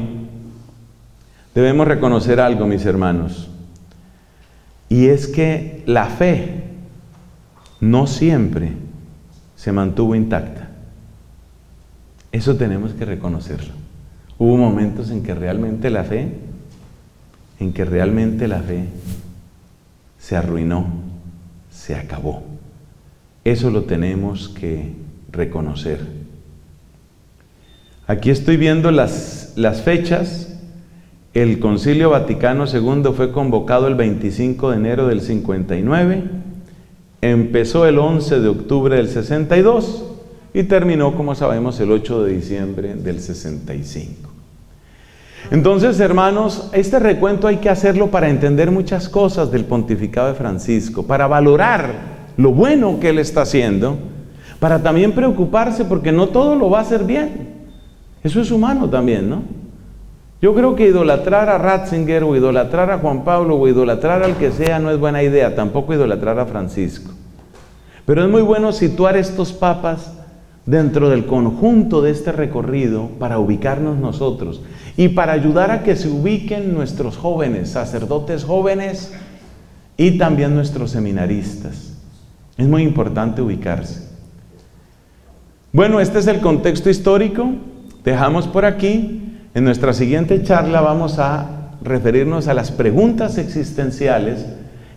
debemos reconocer algo, mis hermanos. Y es que la fe no siempre se mantuvo intacta. Eso tenemos que reconocerlo. Hubo momentos en que realmente la fe, en que realmente la fe se arruinó, se acabó. Eso lo tenemos que reconocer. Aquí estoy viendo las, las fechas el Concilio Vaticano II fue convocado el 25 de enero del 59, empezó el 11 de octubre del 62 y terminó, como sabemos, el 8 de diciembre del 65. Entonces, hermanos, este recuento hay que hacerlo para entender muchas cosas del pontificado de Francisco, para valorar lo bueno que él está haciendo, para también preocuparse porque no todo lo va a hacer bien. Eso es humano también, ¿no? Yo creo que idolatrar a Ratzinger o idolatrar a Juan Pablo o idolatrar al que sea no es buena idea, tampoco idolatrar a Francisco. Pero es muy bueno situar estos papas dentro del conjunto de este recorrido para ubicarnos nosotros y para ayudar a que se ubiquen nuestros jóvenes, sacerdotes jóvenes y también nuestros seminaristas. Es muy importante ubicarse. Bueno, este es el contexto histórico. Dejamos por aquí en nuestra siguiente charla vamos a referirnos a las preguntas existenciales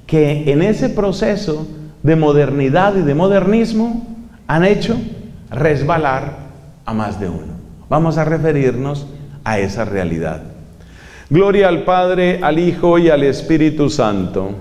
que en ese proceso de modernidad y de modernismo han hecho resbalar a más de uno. Vamos a referirnos a esa realidad. Gloria al Padre, al Hijo y al Espíritu Santo